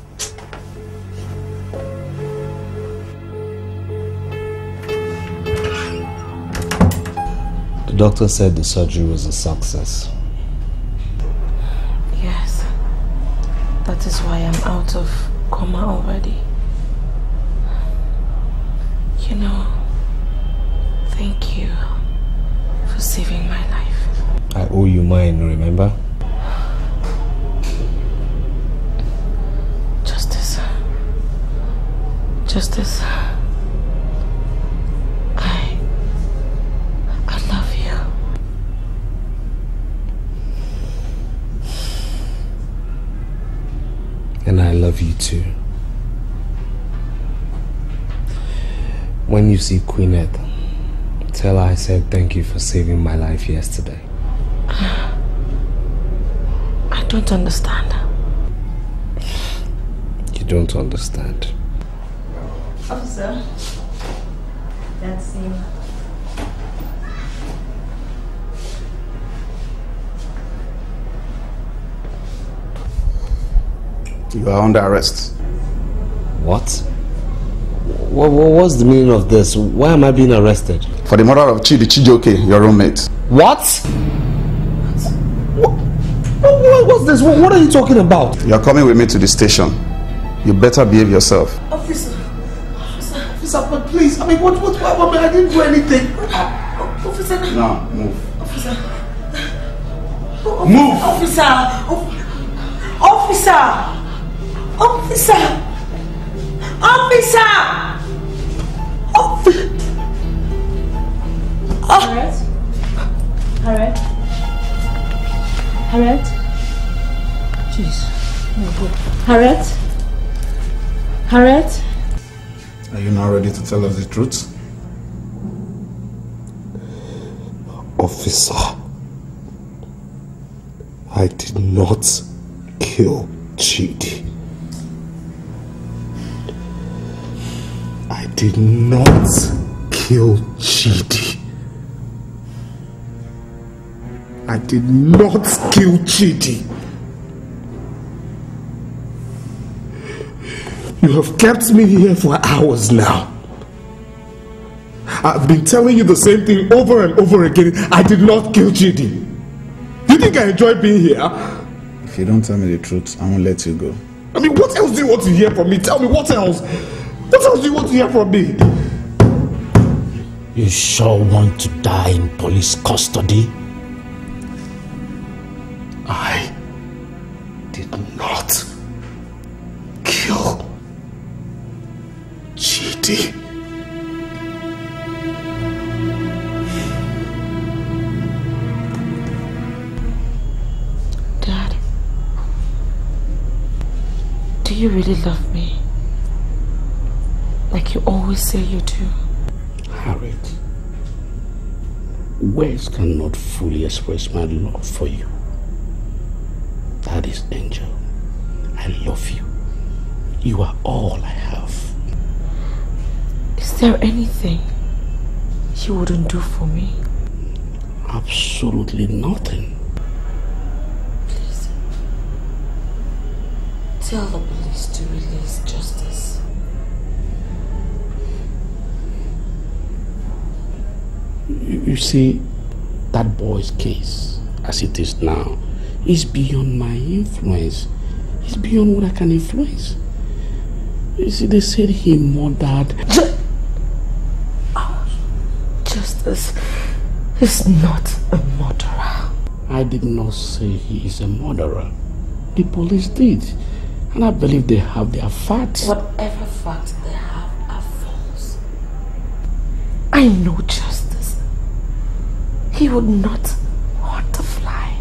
The doctor said the surgery was a success. Yes. That is why I'm out of coma already. You know, thank you for saving my life. I owe you mine, remember? Justice. Justice. And I love you too. When you see Queenette, tell her I said thank you for saving my life yesterday. I don't understand. You don't understand. Officer, that's him. You are under arrest. What? What, what's the meaning of this? Why am I being arrested? For the murder of Chidi Chijoke, your roommate. What? What, what? What's this? What, what are you talking about? You're coming with me to the station. You better behave yourself. Officer, officer, officer, but please, I mean, what, what, what, what I didn't do anything. Officer. No, move. Officer. Move. Officer. Officer. Officer. Officer. Officer. Harriet? Harriet? Harriet? Jeez. Oh, God. Harriet? Harriet? Are you now ready to tell us the truth? Officer, I did not kill Chidi. Did not kill Chidi. I did not kill Chidi. You have kept me here for hours now. I've been telling you the same thing over and over again. I did not kill Chidi. Do you think I enjoy being here? If you don't tell me the truth, I won't let you go. I mean, what else do you want to hear from me? Tell me, what else? What else do you want to hear from me? You sure want to die in police custody? I did not kill Chidi. Dad. Do you really love me? Like you always say you do? Harriet, words cannot fully express my love for you. That is Angel. I love you. You are all I have. Is there anything you wouldn't do for me? Absolutely nothing. Please. Tell the police to release justice. You, see, that boy's case, as it is now, is beyond my influence. It's beyond what I can influence. You see, they said he murdered. Justice is not a murderer. I did not say he is a murderer. The police did. And I believe they have their facts. Whatever facts they have are false. I know. He would not hurt the fly.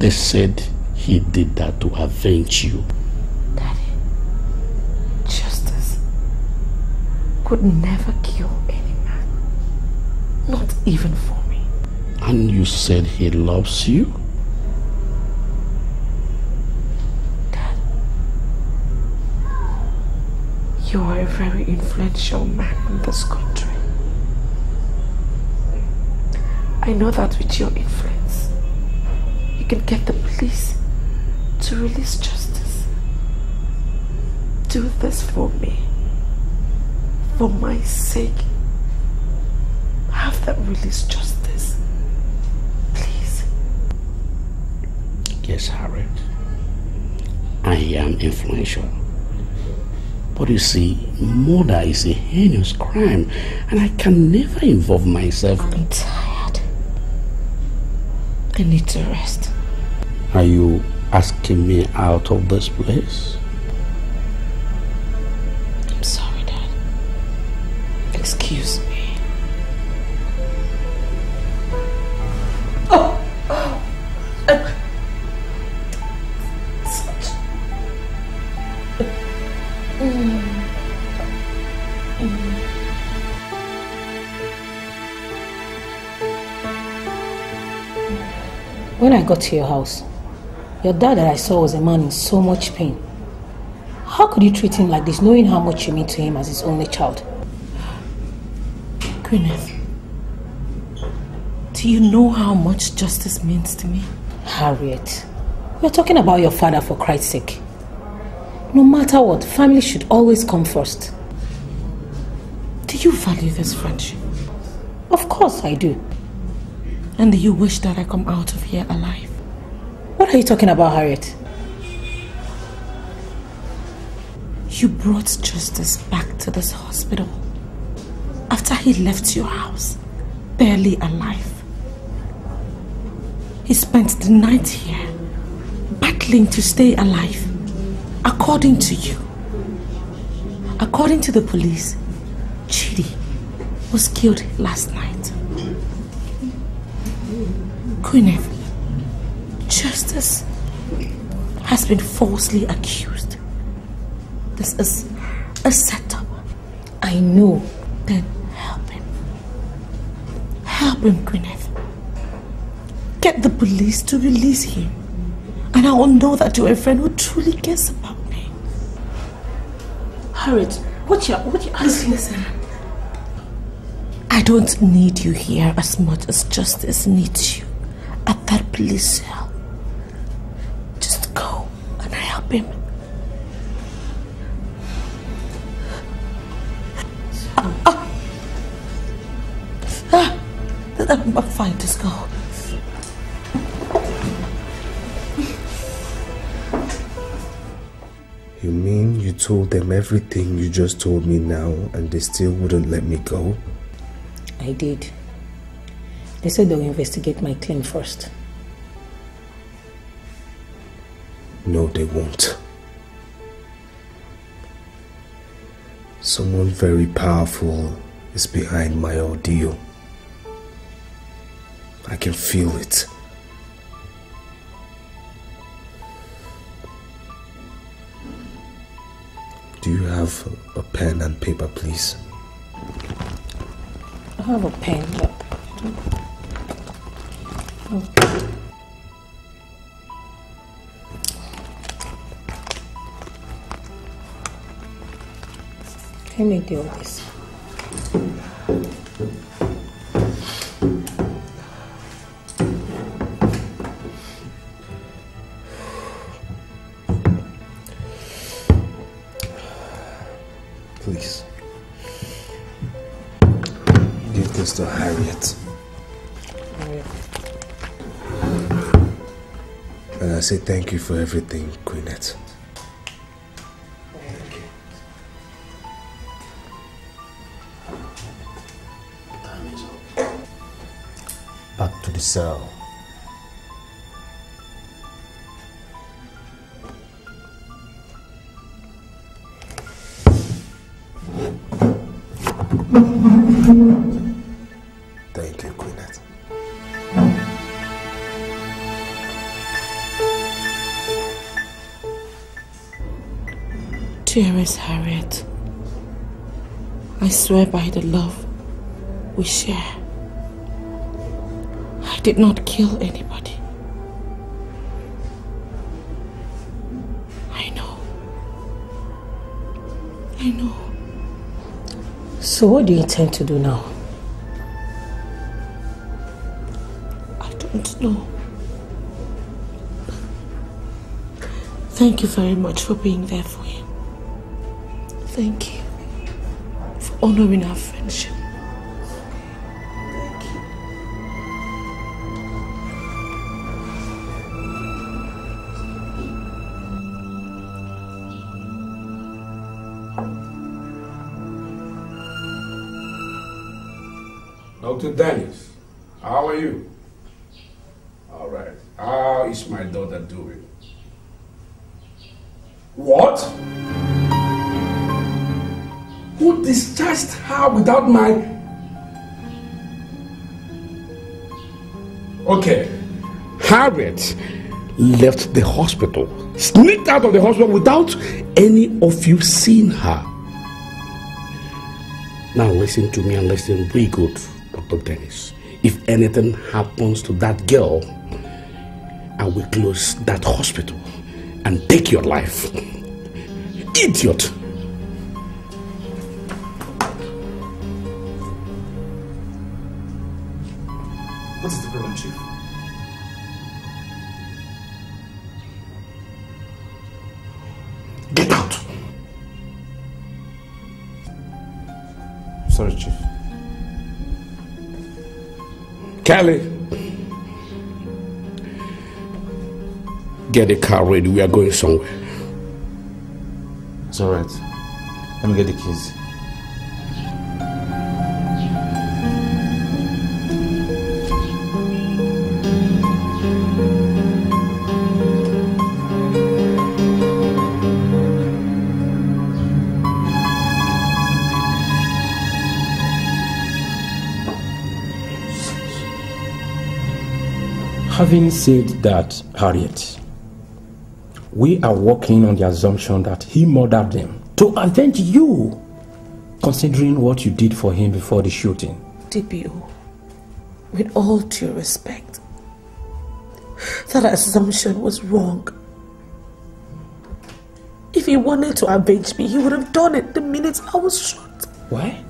They said he did that to avenge you. Daddy, justice could never kill any man. Not even for me. And you said he loves you? You are a very influential man in this country. I know that with your influence, you can get the police to release justice. Do this for me. For my sake. Have them release justice. Please. Yes, Harriet. I am influential. But you see, murder is a heinous crime, and I can never involve myself. Tired. I need to rest. Are you asking me out of this place? Got to your house, your dad that I saw was a man in so much pain. How could you treat him like this knowing how much you mean to him as his only child? Gwyneth, do you know how much justice means to me? Harriet, we're talking about your father for Christ's sake. No matter what, family should always come first. Do you value this friendship? Of course I do. And you wish that I come out of here alive? What are you talking about, Harriet? You brought Justice back to this hospital after he left your house, barely alive. He spent the night here, battling to stay alive, according to you. According to the police, Chidi was killed last night. Gwyneth, Justice has been falsely accused. This is a setup. I know. Then help him. Help him, Gwyneth. Get the police to release him. And I will know that you're a friend who truly cares about me. Harriet, what you what you asking? Listen. I don't need you here as much as justice needs you at that police cell. Just go and help him. Ah, ah. I'm fine, just go. You mean you told them everything you just told me now and they still wouldn't let me go? I did. They said they'll investigate my claim first. No, they won't. Someone very powerful is behind my ordeal. I can feel it. Do you have a pen and paper, please? I have a pen, but. Let me with this. Say thank you for everything, Queenette. Back to the cell. Dearest Harriet, I swear by the love we share, I did not kill anybody. I know. I know. So, what do you intend to do now? I don't know. Thank you very much for being there for him. Thank you for honoring our friendship. Dr. Dennis, without my... Okay. Harriet left the hospital, sneaked out of the hospital without any of you seeing her. Now listen to me and listen very good, Dr. Dennis. If anything happens to that girl, I will close that hospital and take your life. Idiot! Kelly! Get the car ready, we are going somewhere. It's alright. Let me get the keys. Having said that, Harriet, we are working on the assumption that he murdered them to avenge you, considering what you did for him before the shooting. DPO, with all due respect, that assumption was wrong. If he wanted to avenge me, he would have done it the minute I was shot. Why?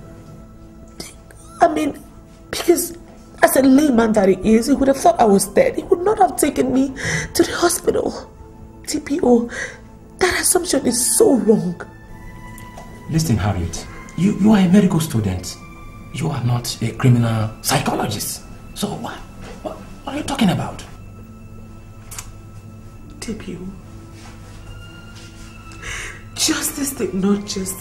I mean, because as a layman that he is, he would have thought I was dead. He would not have taken me to the hospital. DPO, that assumption is so wrong. Listen, Harriet, you, you are a medical student. You are not a criminal psychologist. So what, what, what are you talking about? DPO, Justice did not just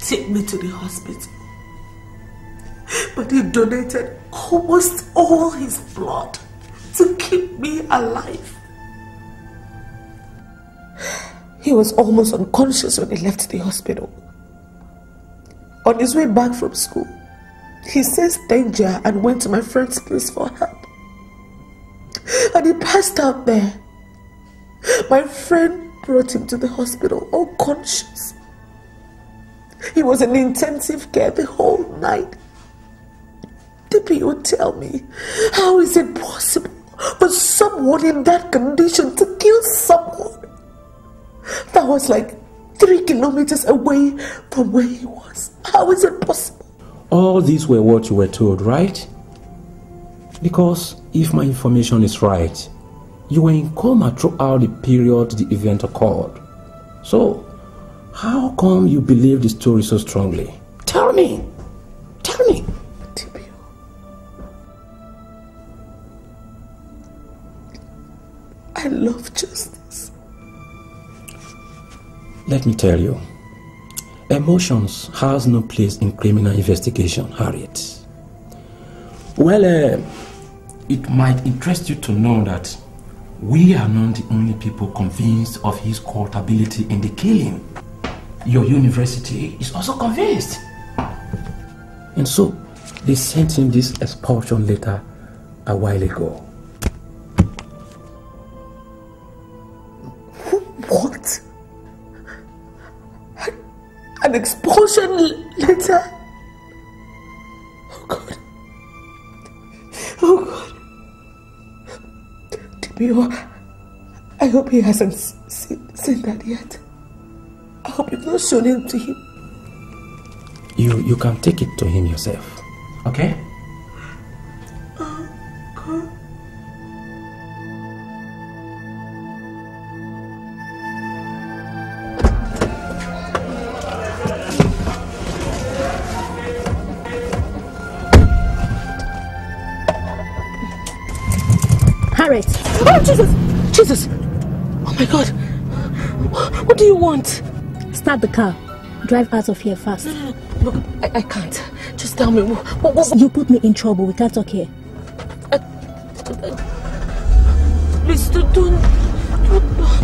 take me to the hospital, but he donated almost all his blood to keep me alive. He was almost unconscious when he left the hospital. On his way back from school, he sensed danger and went to my friend's place for help. And he passed out there. My friend brought him to the hospital unconscious. He was in intensive care the whole night. DPO tell me, how is it possible for someone in that condition to kill someone that was like three kilometers away from where he was? How is it possible? All these were what you were told, right? Because if my information is right, you were in coma throughout the period the event occurred. So, how come you believe the story so strongly? Tell me. Tell me. I love justice. Let me tell you, emotions has no place in criminal investigation, Harriet. Well, uh, it might interest you to know that we are not the only people convinced of his culpability in the killing. Your university is also convinced. And so, they sent him this expulsion letter a while ago. An expulsion letter? Oh God. Oh God. DPO, I hope he hasn't seen, seen that yet. I hope you've not shown it to him. You, you can take it to him yourself, okay? Want? Start the car. Drive out of here fast. No, no, no. Look, I, I can't. Just tell me. What, what, what, You put me in trouble. We can't talk here. Uh, uh, please don't. don't.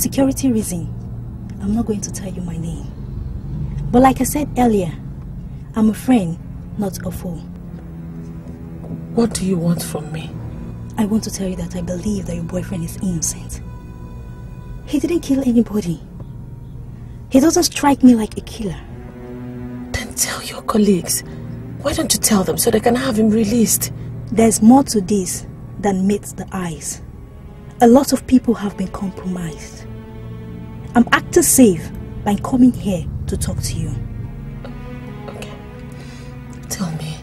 Security reason, I'm not going to tell you my name. But like I said earlier, I'm a friend, not a fool. What do you want from me? I want to tell you that I believe that your boyfriend is innocent. He didn't kill anybody. He doesn't strike me like a killer. Then tell your colleagues. Why don't you tell them so they can have him released? There's more to this than meets the eyes. A lot of people have been compromised. I'm acting safe by coming here to talk to you. Okay. Tell me,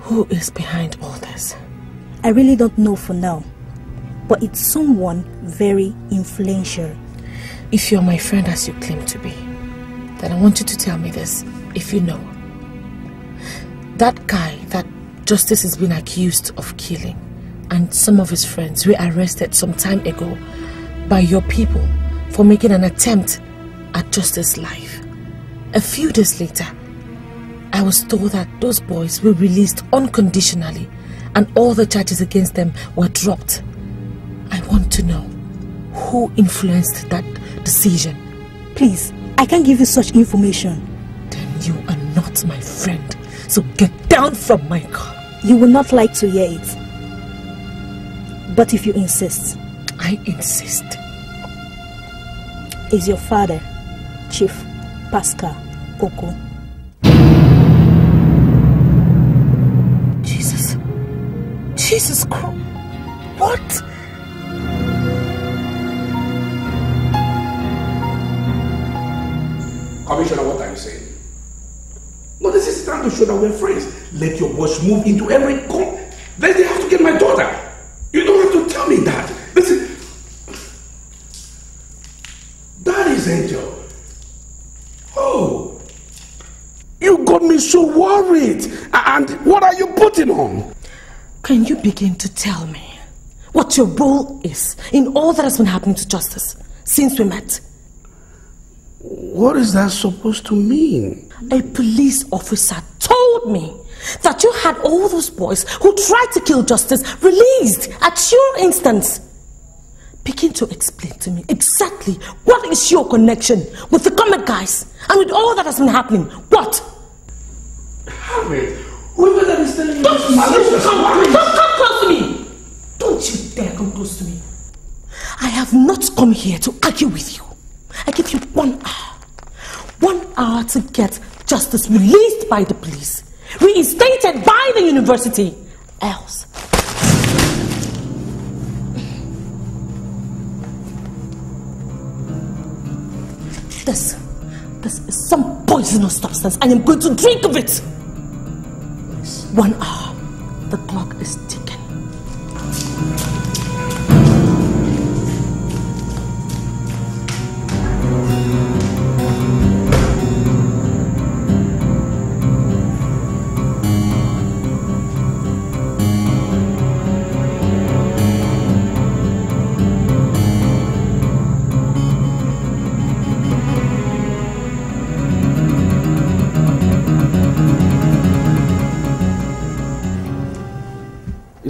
who is behind all this? I really don't know for now, but it's someone very influential. If you're my friend as you claim to be, then I want you to tell me this, if you know. That guy that Justice has been accused of killing, and some of his friends were arrested some time ago by your people for making an attempt at Justice's life. A few days later, I was told that those boys were released unconditionally and all the charges against them were dropped. I want to know who influenced that decision. Please, I can't give you such information. Then you are not my friend. So get down from my car. You will not like to hear it. But if you insist. I insist. Is your father, Chief Pascal Oko. Jesus. Jesus Christ. What? Commissioner, what are you saying? No, this is time to show that we're friends. Let your boss move into every corner. Then they have to get my daughter. You don't have to tell me That is Angel. Oh. Me so worried. And what are you putting on? Can you begin to tell me what your role is in all that has been happening to Justice since we met? What is that supposed to mean? A police officer told me that you had all those boys who tried to kill Justice released at your instance. Begin to explain to me exactly what is your connection with the comet guys and with all that has been happening. What? Harriet, whoever that is telling you Don't this malicious come, don't come close to me. Don't you dare come close to me. I have not come here to argue with you. I give you one hour. One hour to get justice released by the police, reinstated by the university. Else. This, this is some poisonous substance. I am going to drink of it. One hour. The clock is ticking.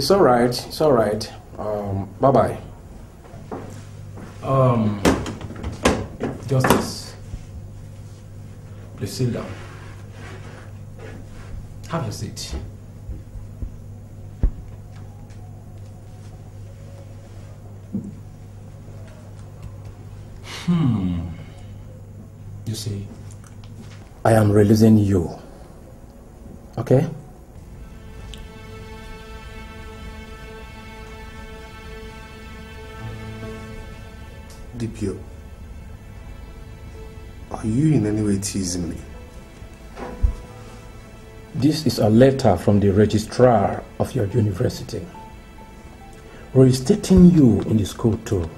It's all right. It's all right. Um, bye bye. Um, Justice, please sit down. Have your seat. Hmm. You see, I am releasing you. Are you in any way teasing me? This is a letter from the registrar of your university, reinstating you in the school too.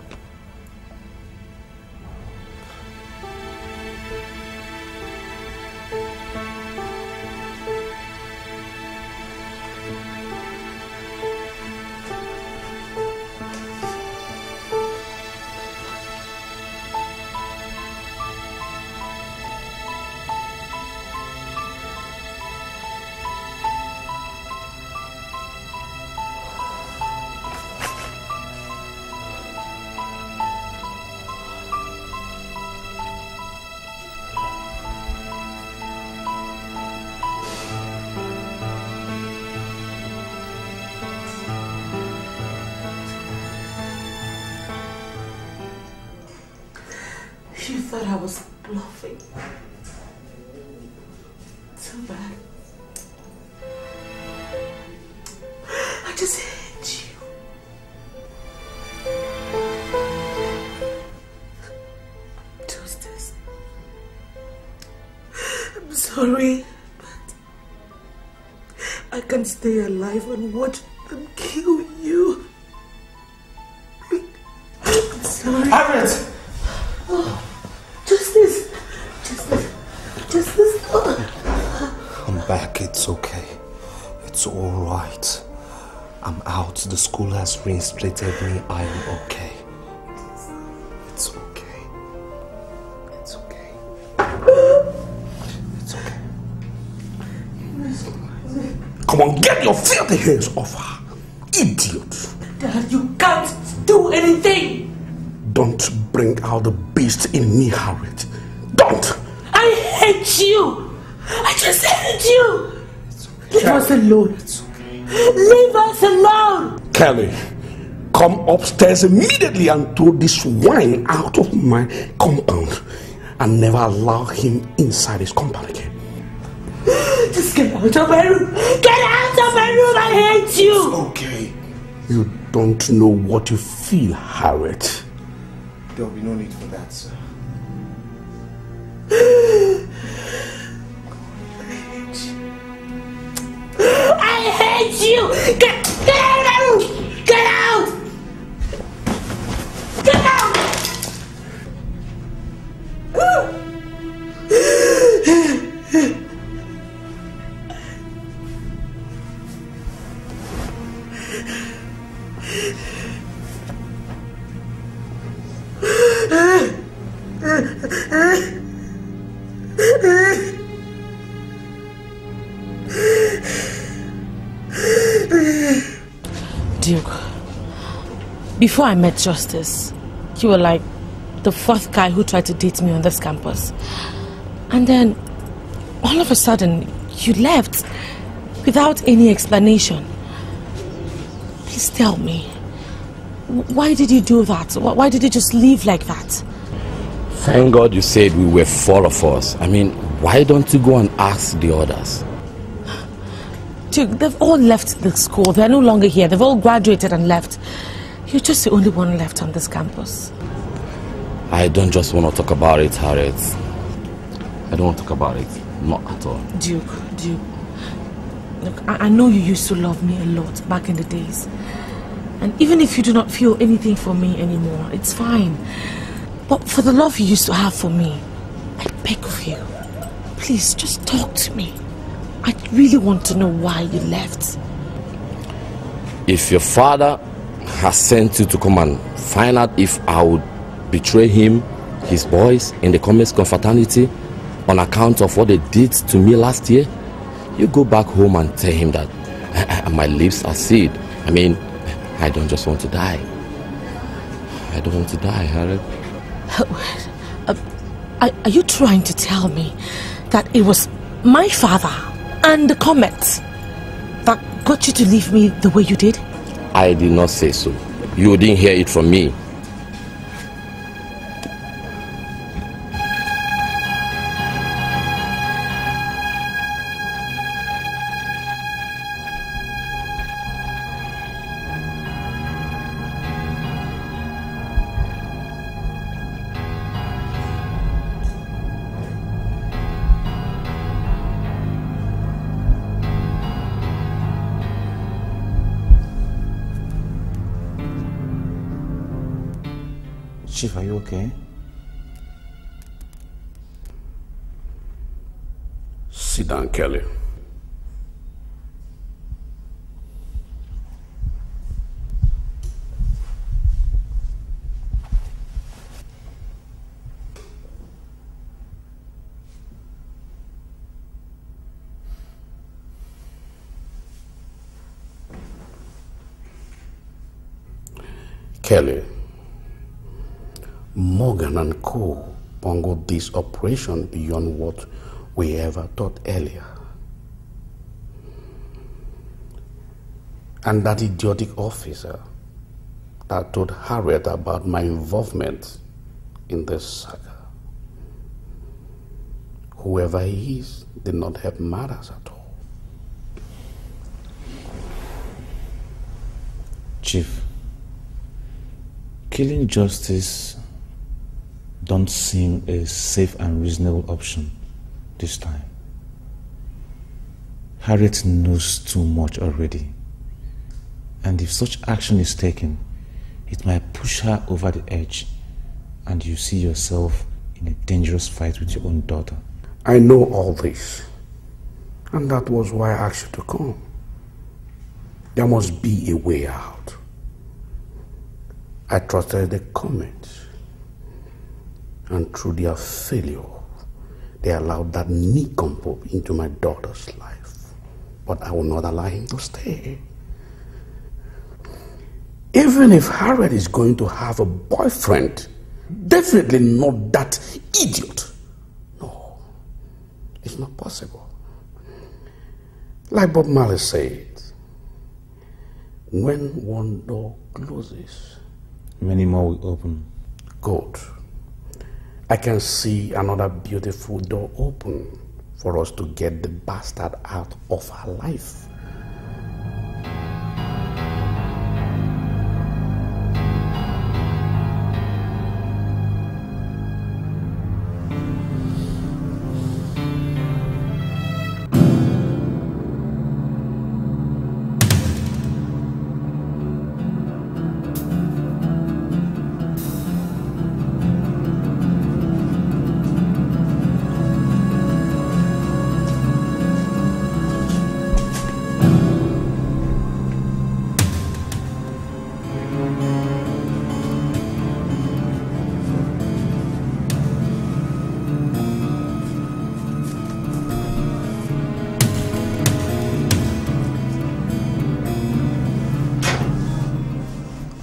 Has reinstated me. I am okay. It's okay. It's okay. It's okay. Come on, get your filthy hands off her. Idiot. Dad, you can't do anything! Don't bring out the beast in me, Harriet. Don't. I hate you! I just hate you! Leave us alone. Leave us alone! Kelly, come upstairs immediately and throw this wine out of my compound and never allow him inside his compound again. Just get out of my room! Get out of my room! I hate you! It's okay. You don't know what you feel, Harriet. There will be no need for that, sir. I hate you! Get, get out Duke, before I met Justice, you were like the fourth guy who tried to date me on this campus. And then, all of a sudden, you left without any explanation. Please tell me, why did you do that? Why did you just leave like that? Thank God you said we were four of us. I mean, why don't you go and ask the others? Duke, they've all left the school. They're no longer here. They've all graduated and left. You're just the only one left on this campus. I don't just want to talk about it, Harriet. I don't want to talk about it. Not at all. Duke, Duke. Look, I, I know you used to love me a lot back in the days. And even if you do not feel anything for me anymore, it's fine. But for the love you used to have for me, I beg of you, please just talk to me. I really want to know why you left. If your father has sent you to come and find out if I would betray him, his boys, in the Comets Confraternity on account of what they did to me last year, you go back home and tell him that my lips are sealed. I mean, I don't just want to die. I don't want to die, Harriet. Uh, are, you trying to tell me that it was my father and the comet that got you to leave me the way you did? I did not say so. You didn't hear it from me. Chief, are you okay? Sit down, Kelly. Kelly, Morgan and Co. bungled this operation beyond what we ever thought earlier. And that idiotic officer that told Harriet about my involvement in this saga. Whoever he is did not help matters at all. Chief, killing justice don't seem a safe and reasonable option this time. Harriet knows too much already. And if such action is taken, it might push her over the edge and you see yourself in a dangerous fight with your own daughter. I know all this. And that was why I asked you to come. There must be a way out. I trusted the comets. And through their failure, they allowed that nincompoop into my daughter's life. But I will not allow him to stay. Even if Harriet is going to have a boyfriend, definitely not that idiot. No, it's not possible. Like Bob Marley said, when one door closes, many more will open. Good. I can see another beautiful door open for us to get the bastard out of our life.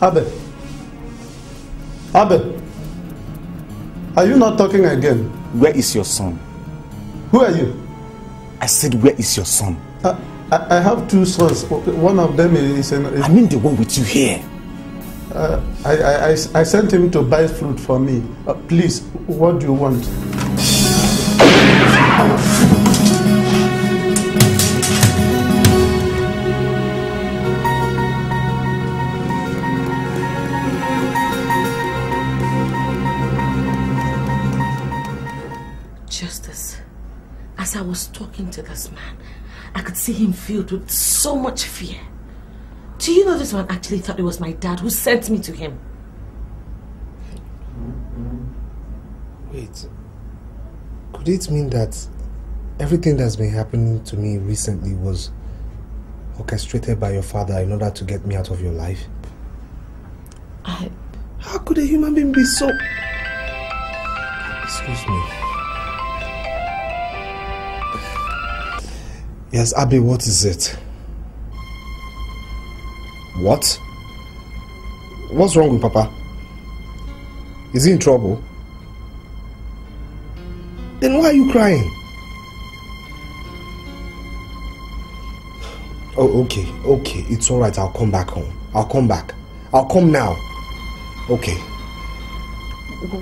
Abe. Abe. Are you not talking again? Where is your son? Who are you? I said, where is your son? I, I, I have two sons. One of them is an. Is, I mean the one with you here. Uh, I, I, I, I sent him to buy fruit for me. Uh, please, what do you want? Filled with so much fear. Do you know this man actually thought it was my dad who sent me to him? Wait. Could it mean that everything that's been happening to me recently was orchestrated by your father in order to get me out of your life? I. How could a human being be so. Excuse me. Yes, Abby, what is it? What? What's wrong with Papa? Is he in trouble? Then why are you crying? Oh, okay, okay. It's alright. I'll come back home. I'll come back. I'll come now. Okay.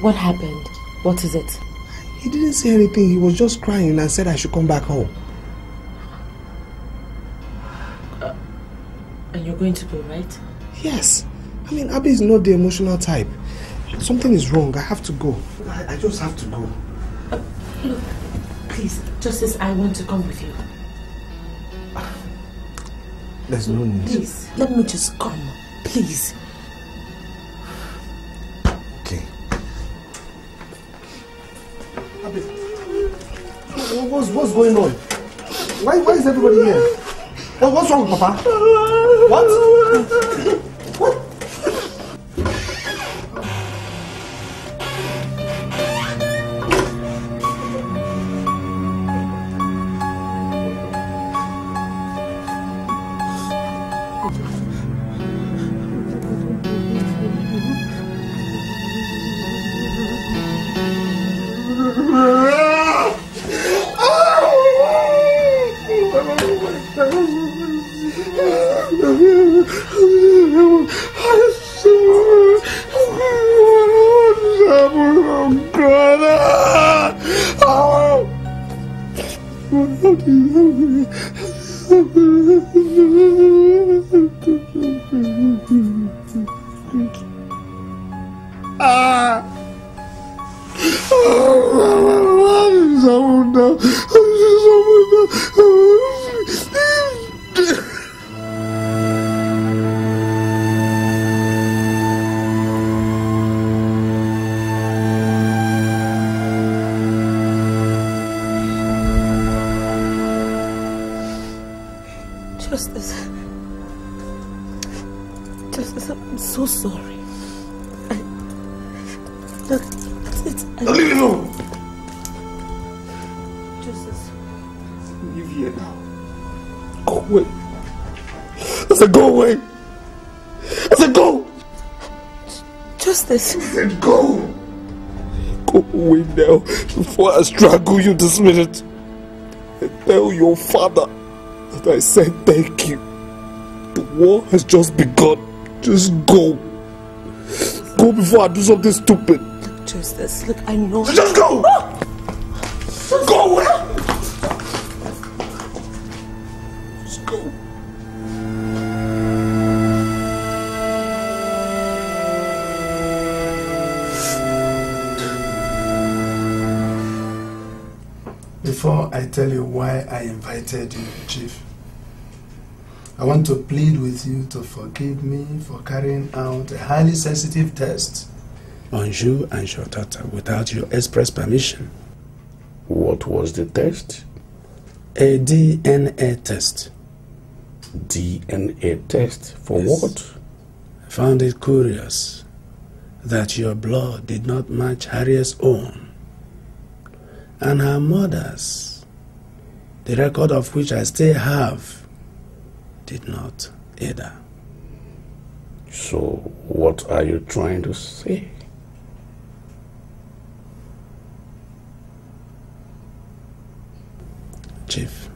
What happened? What is it? He didn't say anything. He was just crying and said I should come back home. And you're going to go, right? Yes. I mean, Abby is not the emotional type. Something is wrong. I have to go. I, I just have to go. Look, please, Justice, I want to come with you. There's no need. Please, let me just come. Please. Okay. What's, what's going on? Why, why is everybody here? What, what's wrong, Papa? What? I strangle you this minute. And tell your father that I said thank you. The war has just begun. Just go. Go before I do something stupid. Justice, look, I know. Just go! Go I tell you why I invited you, Chief, I want to plead with you to forgive me for carrying out a highly sensitive test on you and your daughter without your express permission. What was the test? A DNA test. DNA test? For Yes. what? I found it curious that your blood did not match Harriet's own and her mother's, the record of which I still have, did not either. So, what are you trying to say? Chief,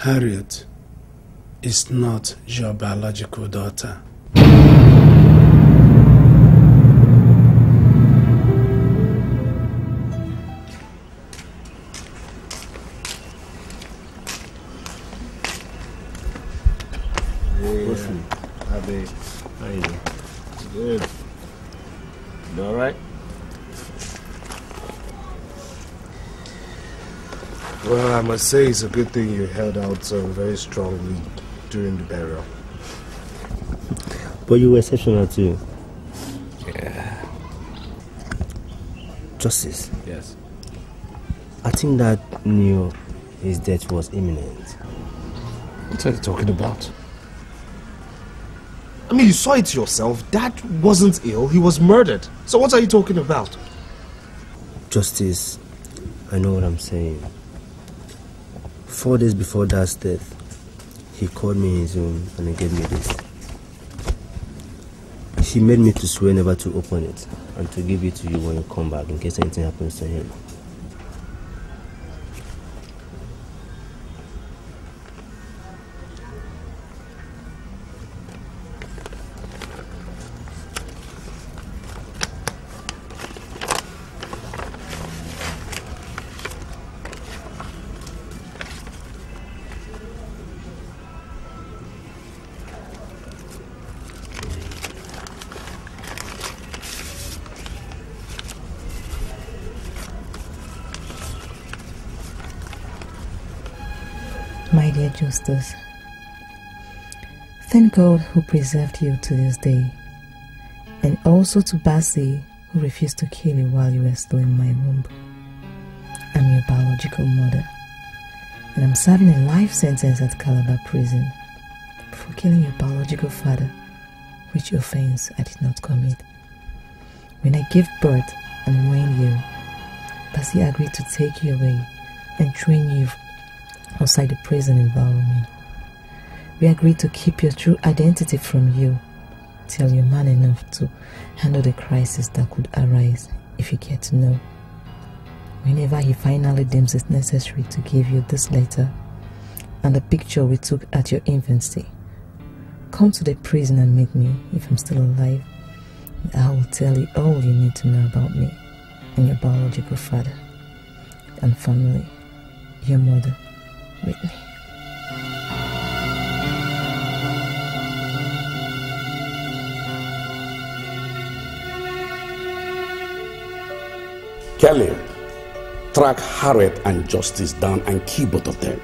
Harriet is not your biological daughter. Must say it's a good thing you held out so very strongly during the burial. But you were exceptional too. Yeah. Justice. Yes. I think that knew his death was imminent. What are you talking about? I mean, you saw it yourself. Dad wasn't ill, he was murdered. So what are you talking about? Justice, I know what I'm saying. Four days before Dad's death, he called me in his room and he gave me this. He made me to swear never to open it and to give it to you when you come back in case anything happens to him. Justice, thank God who preserved you to this day, and also to Bassey who refused to kill you while you were still in my womb. I'm your biological mother, and I'm serving a life sentence at Calabar prison for killing your biological father, which offense I did not commit. When I gave birth and weaned you, Bassey agreed to take you away and train you outside the prison environment. We agreed to keep your true identity from you till you're man enough to handle the crisis that could arise if you get to know. Whenever he finally deems it necessary to give you this letter and the picture we took at your infancy, come to the prison and meet me if I'm still alive. I will tell you all you need to know about me and your biological father and family. your mother, Whitney. Kelly, track Harriet and Justice down and kill both of them.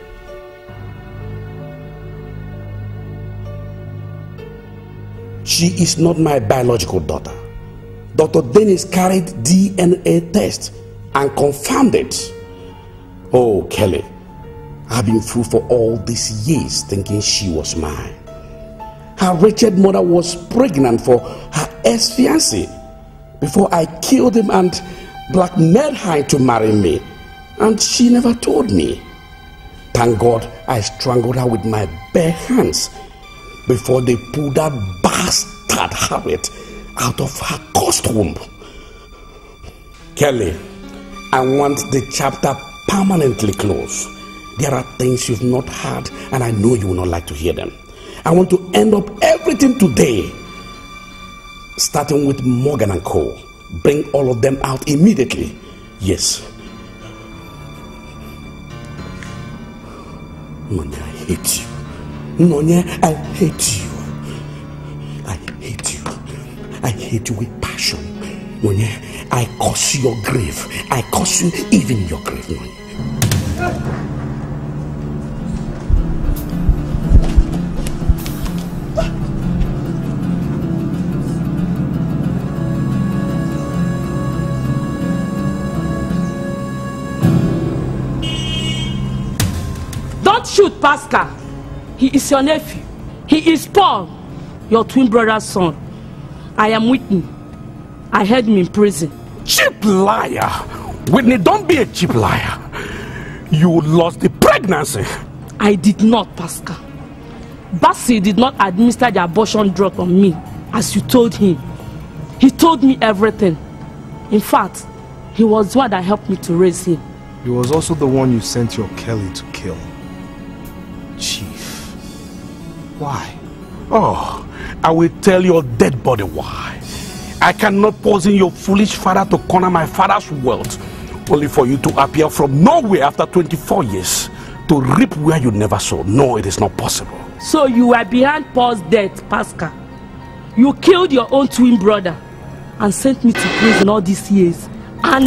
She is not my biological daughter. Dr. Dennis carried DNA test and confirmed it. Oh, Kelly, I've been fooled for all these years thinking she was mine. Her wretched mother was pregnant for her ex fiancé before I killed him and blackmailed her to marry me. And she never told me. Thank God I strangled her with my bare hands before they pulled that bastard Harriet out of her costume. Kelly, I want the chapter permanently closed. There are things you've not heard, and I know you will not like to hear them. I want to end up everything today, starting with Morgan and Co. Bring all of them out immediately. Yes. Nonye, I hate you. Nonye, I hate you. I hate you. I hate you with passion. Nonye, I curse your grave. I curse you even your grave, Nonye. Shoot Pascal. He is your nephew. He is Paul, your twin brother's son. I am Whitney. I had him in prison. Cheap liar! Whitney, don't be a cheap liar. You lost the pregnancy. I did not, Pascal. Bassey did not administer the abortion drug on me, as you told him. He told me everything. In fact, he was the one that helped me to raise him. He was also the one you sent your Kelly to kill. Chief. Why? Oh, I will tell your dead body why. I cannot poison your foolish father to corner my father's wealth, only for you to appear from nowhere after 24 years to reap where you never saw. No, it is not possible. So you were behind Paul's death, Pascal. You killed your own twin brother and sent me to prison all these years. And